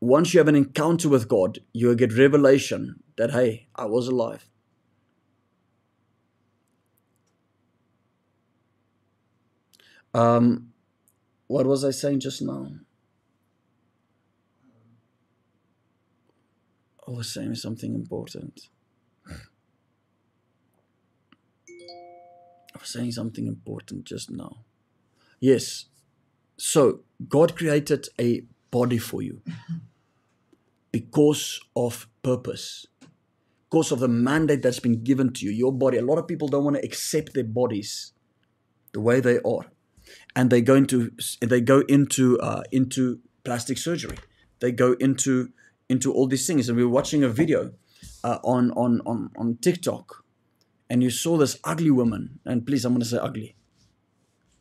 Once you have an encounter with God, you will get revelation that, hey, I was alive. Um, what was I saying just now? I was saying something important. I was saying something important just now. Yes. So God created a body for you because of purpose, because of the mandate that's been given to you. Your body. A lot of people don't want to accept their bodies the way they are, and they go into they go into uh, into plastic surgery. They go into into all these things. And we were watching a video uh, on on on on TikTok, and you saw this ugly woman. And please, I'm going to say ugly,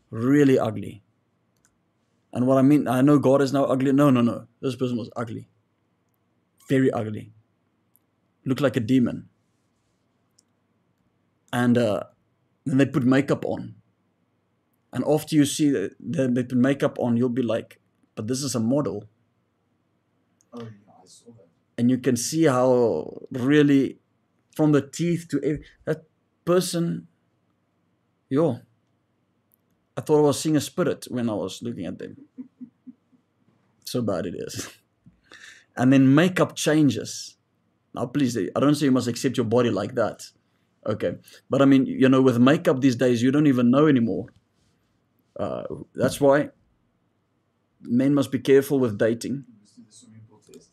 really ugly. And what I mean, I know God is now ugly. No, no, no. This person was ugly, very ugly. Looked like a demon. And uh, then they put makeup on. And after you see that they put makeup on, you'll be like, but this is a model. Oh, yeah, I saw that. and you can see how really from the teeth to ev- that person yo i thought i was seeing a spirit when i was looking at them. So bad it is. And then makeup changes. Now please i don't say you must accept your body like that. Okay. But i mean you know with makeup these days you don't even know anymore. Uh, that's why men must be careful with dating. The swimming pool test.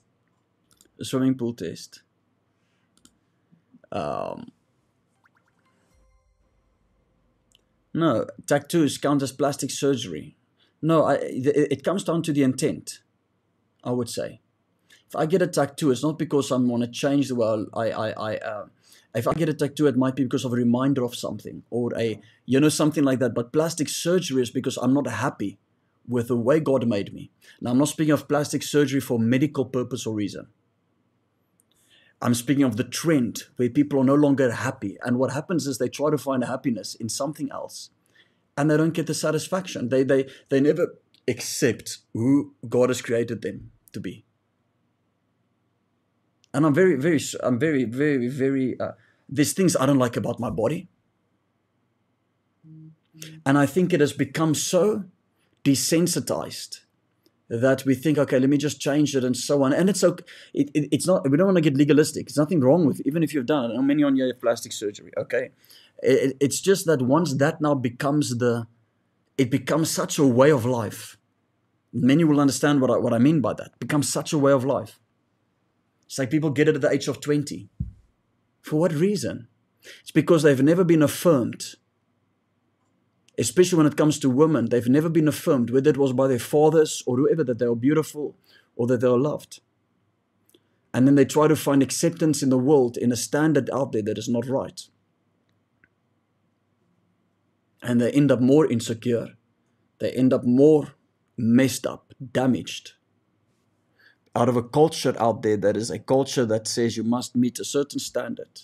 the swimming pool test. Um, no, tattoos count as plastic surgery. No, I, it, it comes down to the intent, I would say. If I get a tattoo, it's not because I want to change the world. I, I, I, uh, if I get a tattoo, it might be because of a reminder of something or a, you know, something like that. But plastic surgery is because I'm not happy with the way God made me. Now, I'm not speaking of plastic surgery for medical purpose or reason. I'm speaking of the trend where people are no longer happy. And what happens is they try to find happiness in something else and they don't get the satisfaction. They, they, they never accept who God has created them to be. And I'm very, very, I'm very, very, very, uh, there's things I don't like about my body. And I think it has become so desensitized that we think, okay, let me just change it and so on. And it's okay. It, it, it's not. We don't want to get legalistic. There's nothing wrong with even if you've done it. How many on you have plastic surgery? Okay, it, it's just that once that now becomes the, it becomes such a way of life. Many will understand what I, what I mean by that. becomes such a way of life. It's like people get it at the age of twenty. For what reason? It's because they've never been affirmed especially when it comes to women, they've never been affirmed, whether it was by their fathers or whoever, that they are beautiful or that they are loved. And then they try to find acceptance in the world in a standard out there that is not right. And they end up more insecure. They end up more messed up, damaged. Out of a culture out there that is a culture that says you must meet a certain standard.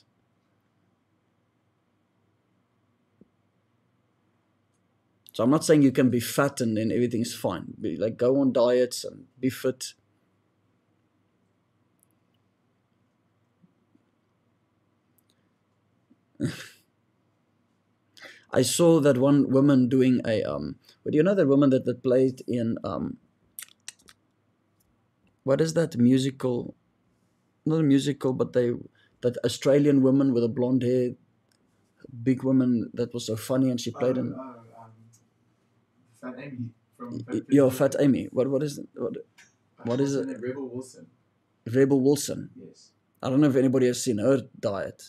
So I'm not saying you can be fat and then everything's fine. Be, like go on diets and be fit. I saw that one woman doing a um. But you know that woman that, that played in um. What is that musical? Not a musical, but they that Australian woman with a blonde hair, big woman that was so funny, and she played in. Fat Amy from. Fat Yo, Fat Amy. What what is it? What, Uh, what is it? Rebel Wilson. Rebel Wilson. Yes. I don't know if anybody has seen her diet.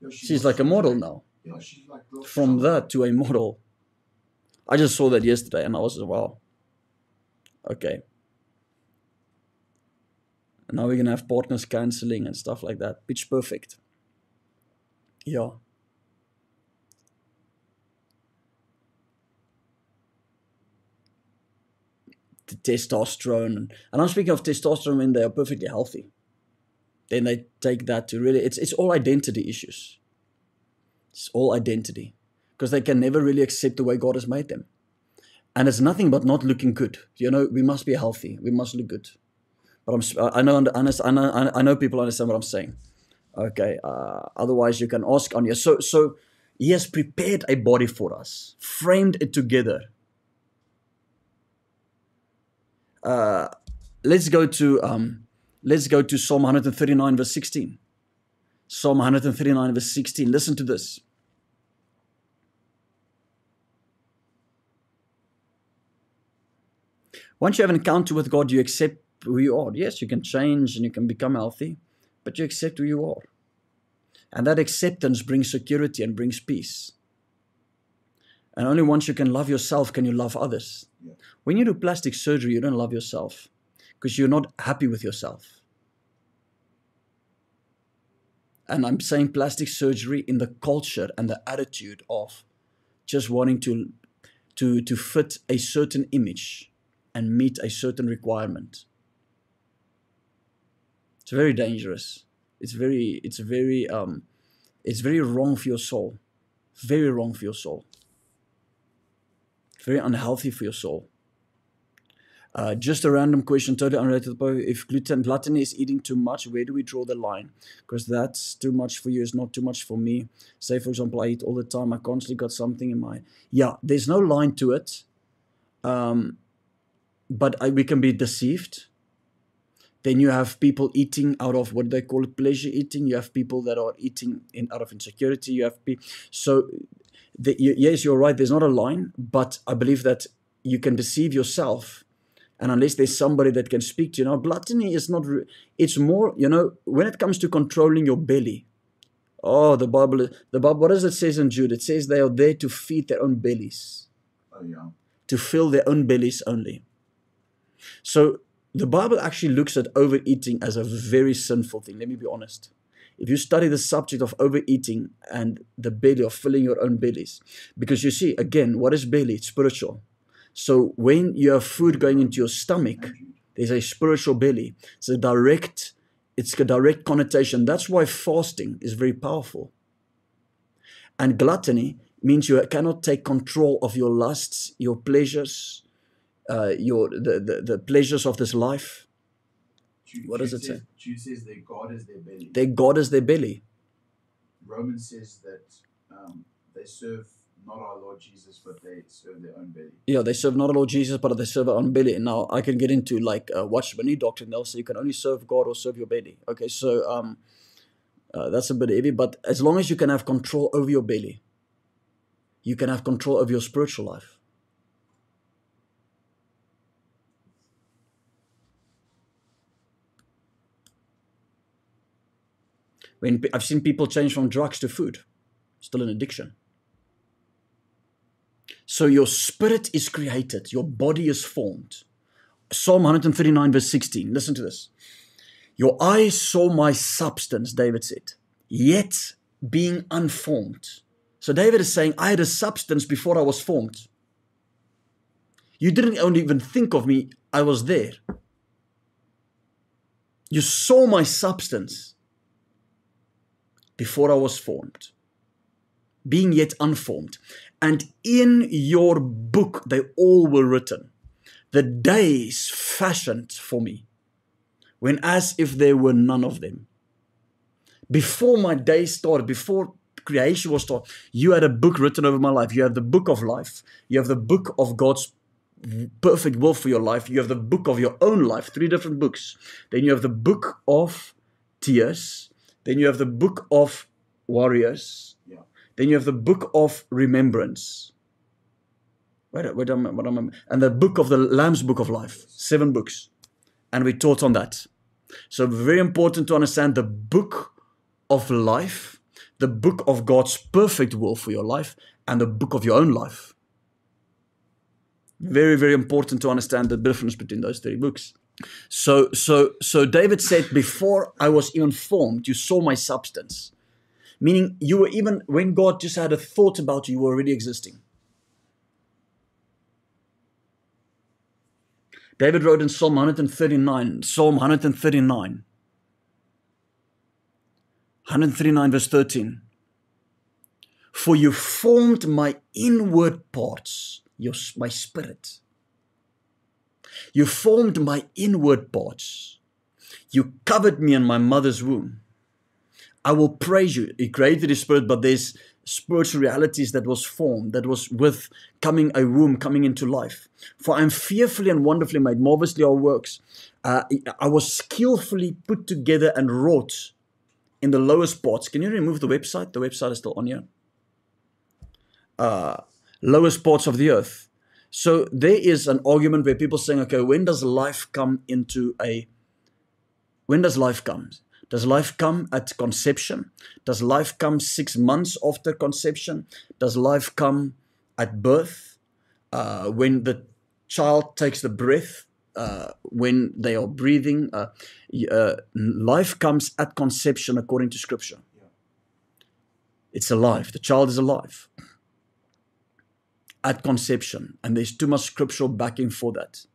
Yo, she She's like a model fat. now. Yeah, she's like From that to a model. I just saw that yesterday and I was like, wow. Okay. And now we're gonna have partners cancelling and stuff like that. Pitch perfect. Yeah. The testosterone and, I'm speaking of testosterone when they are perfectly healthy. Then they take that to really it's it's all identity issues. It's all identity. Because they can never really accept the way God has made them. And it's nothing but not looking good. You know, we must be healthy. We must look good. But I'm, I know, I know, I know, people understand what I'm saying. Okay. Uh, otherwise, you can ask Anya. So, so he has prepared a body for us, framed it together Uh, let's go to um, let's go to Psalm 139 verse 16. Psalm 139 verse 16. Listen to this. Once you have an encounter with God, you accept who you are. Yes, you can change and you can become healthy, but you accept who you are. And that acceptance brings security and brings peace. And only once you can love yourself can you love others. Yeah. When you do plastic surgery, you don't love yourself because you're not happy with yourself. And I'm saying plastic surgery in the culture and the attitude of just wanting to, to, to fit a certain image and meet a certain requirement. It's very dangerous. It's very, it's very, um, it's very wrong for your soul. Very wrong for your soul. Very unhealthy for your soul. Uh, just a random question, totally unrelated. If gluten gluttony is eating too much, where do we draw the line? Because that's too much for you. It's not too much for me. Say, for example, I eat all the time. I constantly got something in my yeah. There's no line to it. Um, but I, we can be deceived. Then you have people eating out of what they call pleasure eating. You have people that are eating in out of insecurity. You have people. So, the, yes, you're right. There's not a line, but I believe that you can deceive yourself, and unless there's somebody that can speak to you. Now, gluttony is not. It's more. You know, when it comes to controlling your belly. Oh, the Bible. The Bible. What does it says in Jude? It says they are there to feed their own bellies, Oh yeah. to fill their own bellies only. So the Bible actually looks at overeating as a very sinful thing. Let me be honest. If you study the subject of overeating and the belly of filling your own bellies, because you see, again, what is belly? It's spiritual. So when you have food going into your stomach, there's a spiritual belly. It's a direct, it's a direct connotation. That's why fasting is very powerful. And gluttony means you cannot take control of your lusts, your pleasures, uh, your the, the, the pleasures of this life. Jude, What does Jude it says, say? Jude says their God is their belly. Their God is their belly. Romans says that um, they serve not our Lord Jesus, but they serve their own belly. Yeah, they serve not the Lord Jesus, but they serve their own belly. And Now I can get into like uh, Watchman doctrine. They'll say you can only serve God or serve your belly. Okay, so um, uh, that's a bit heavy, but as long as you can have control over your belly, you can have control over your spiritual life. When I've seen people change from drugs to food, still an addiction. So your spirit is created, your body is formed. Psalm 139, verse 16. Listen to this. Your eyes saw my substance, David said, yet being unformed. So David is saying, I had a substance before I was formed. You didn't only even think of me, I was there. You saw my substance before I was formed, being yet unformed. And in your book they all were written, the days fashioned for me, when as if there were none of them. Before my day started, before creation was started, you had a book written over my life. You have the book of life. You have the book of God's perfect will for your life. You have the book of your own life, three different books. Then you have the book of tears. Then you have the book of warriors. Yeah. Then you have the book of remembrance. Wait, wait, um, what am I- and the book of the Lamb's book of life. Seven books. And we taught on that. So very important to understand the book of life, the book of God's perfect will for your life, and the book of your own life. Very, very important to understand the difference between those three books. So, so, so David said, "Before I was even formed, you saw my substance." Meaning, you were even when God just had a thought about you, you were already existing. David wrote in Psalm 139, Psalm 139, 139 verse 13. For you formed my inward parts, your, my spirit. You formed my inward parts. You covered me in my mother's womb. I will praise you. He created his spirit, but there's spiritual realities that was formed, that was with coming a womb, coming into life. For I am fearfully and wonderfully made, marvelously our works. Uh, I was skillfully put together and wrought in the lowest parts. Can you remove the website? The website is still on here. Uh, lowest parts of the earth. So there is an argument where people saying, okay, when does life come into a when does life come? Does life come at conception? Does life come six months after conception? Does life come at birth? Uh, when the child takes the breath, uh, when they are breathing, uh, uh life comes at conception according to scripture. It's alive. The child is alive at conception, and there's too much scriptural backing for that.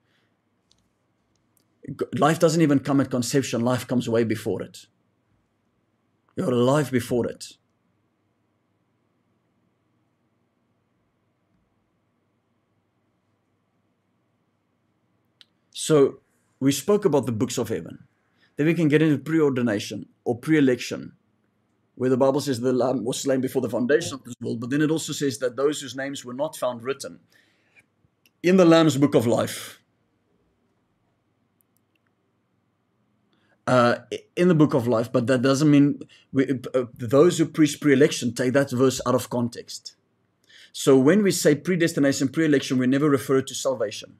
Life doesn't even come at conception, life comes way before it. You're alive before it. So, we spoke about the books of heaven. Then we can get into preordination or pre election, where the Bible says the Lamb was slain before the foundation of this world, but then it also says that those whose names were not found written in the Lamb's book of life uh, in the book of life, but that doesn't mean we, uh, those who preach pre-election take that verse out of context. So when we say predestination, pre-election, we never refer to salvation.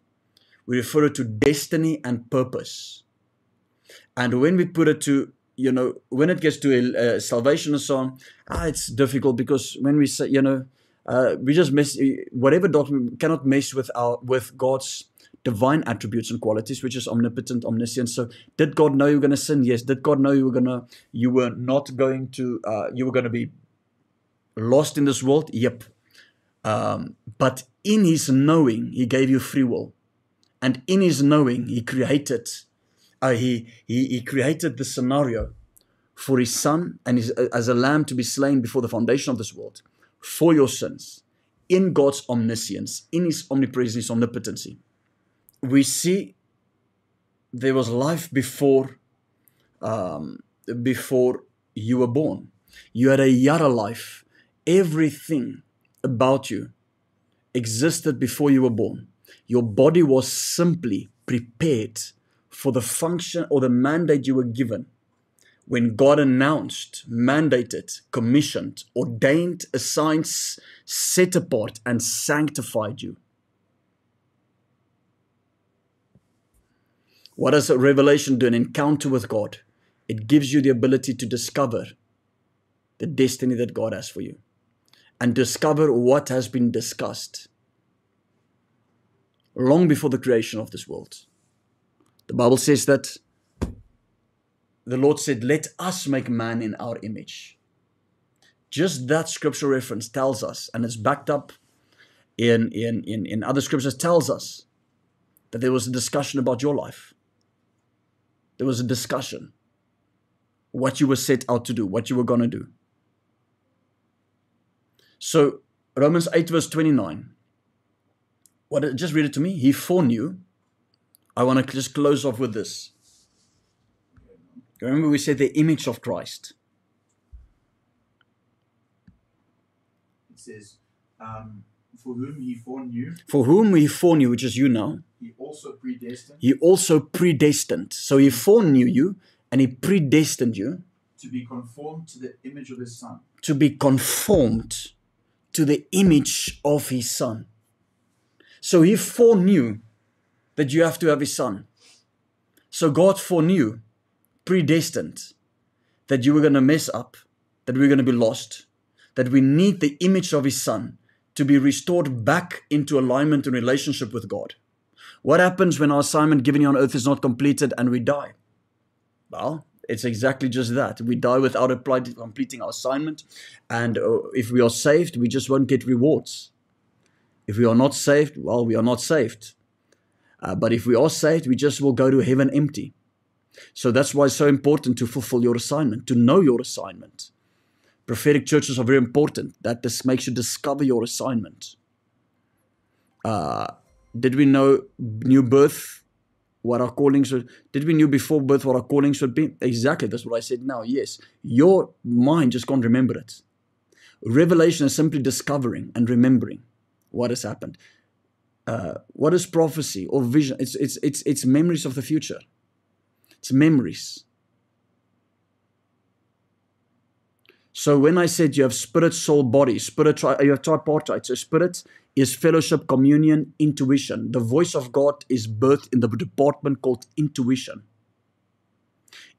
We refer to destiny and purpose. And when we put it to, you know, when it gets to uh, salvation and so on, ah, it's difficult because when we say, you know, uh, we just miss whatever document cannot mess with our with God's divine attributes and qualities, which is omnipotent, omniscient. So, did God know you were going to sin? Yes. Did God know you were gonna you were not going to uh, you were going to be lost in this world? Yep. Um, but in His knowing, He gave you free will, and in His knowing, He created. Uh, he, he he created the scenario for His Son and his, as a lamb to be slain before the foundation of this world for your sins in God's omniscience, in His omnipresence, omnipotency we see there was life before um, before you were born. You had a yada life. Everything about you existed before you were born. Your body was simply prepared for the function or the mandate you were given when God announced, mandated, commissioned, ordained, assigned, set apart, and sanctified you. What does a revelation do? An encounter with God. It gives you the ability to discover the destiny that God has for you and discover what has been discussed long before the creation of this world. The Bible says that the Lord said, Let us make man in our image. Just that scripture reference tells us, and it's backed up in, in, in, in other scriptures, tells us that there was a discussion about your life. There was a discussion. What you were set out to do, what you were going to do. So, Romans 8, verse 29. What, just read it to me. He foreknew. I want to just close off with this. Remember, we said the image of Christ. It says, um, for whom he foreknew. For whom he foreknew, which is you now. He also predestined. He also predestined. So he foreknew you and he predestined you. To be conformed to the image of his son. To be conformed to the image of his son. So he foreknew that you have to have his son. So God foreknew, predestined, that you were going to mess up, that we we're going to be lost, that we need the image of his son to be restored back into alignment and relationship with God. What happens when our assignment given on earth is not completed and we die? Well, it's exactly just that. We die without completing our assignment. And uh, if we are saved, we just won't get rewards. If we are not saved, well, we are not saved. Uh, but if we are saved, we just will go to heaven empty. So that's why it's so important to fulfill your assignment, to know your assignment. Prophetic churches are very important. That this makes you discover your assignment. Uh, did we know new birth what our callings were? Did we knew before birth what our callings would be? Exactly. That's what I said now. Yes. Your mind just can't remember it. Revelation is simply discovering and remembering what has happened. Uh, what is prophecy or vision? It's, it's, it's, it's memories of the future. It's memories. So when I said you have spirit, soul, body, spirit, you have tripartite. So spirit is fellowship, communion, intuition. The voice of God is birthed in the department called intuition.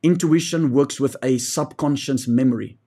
Intuition works with a subconscious memory.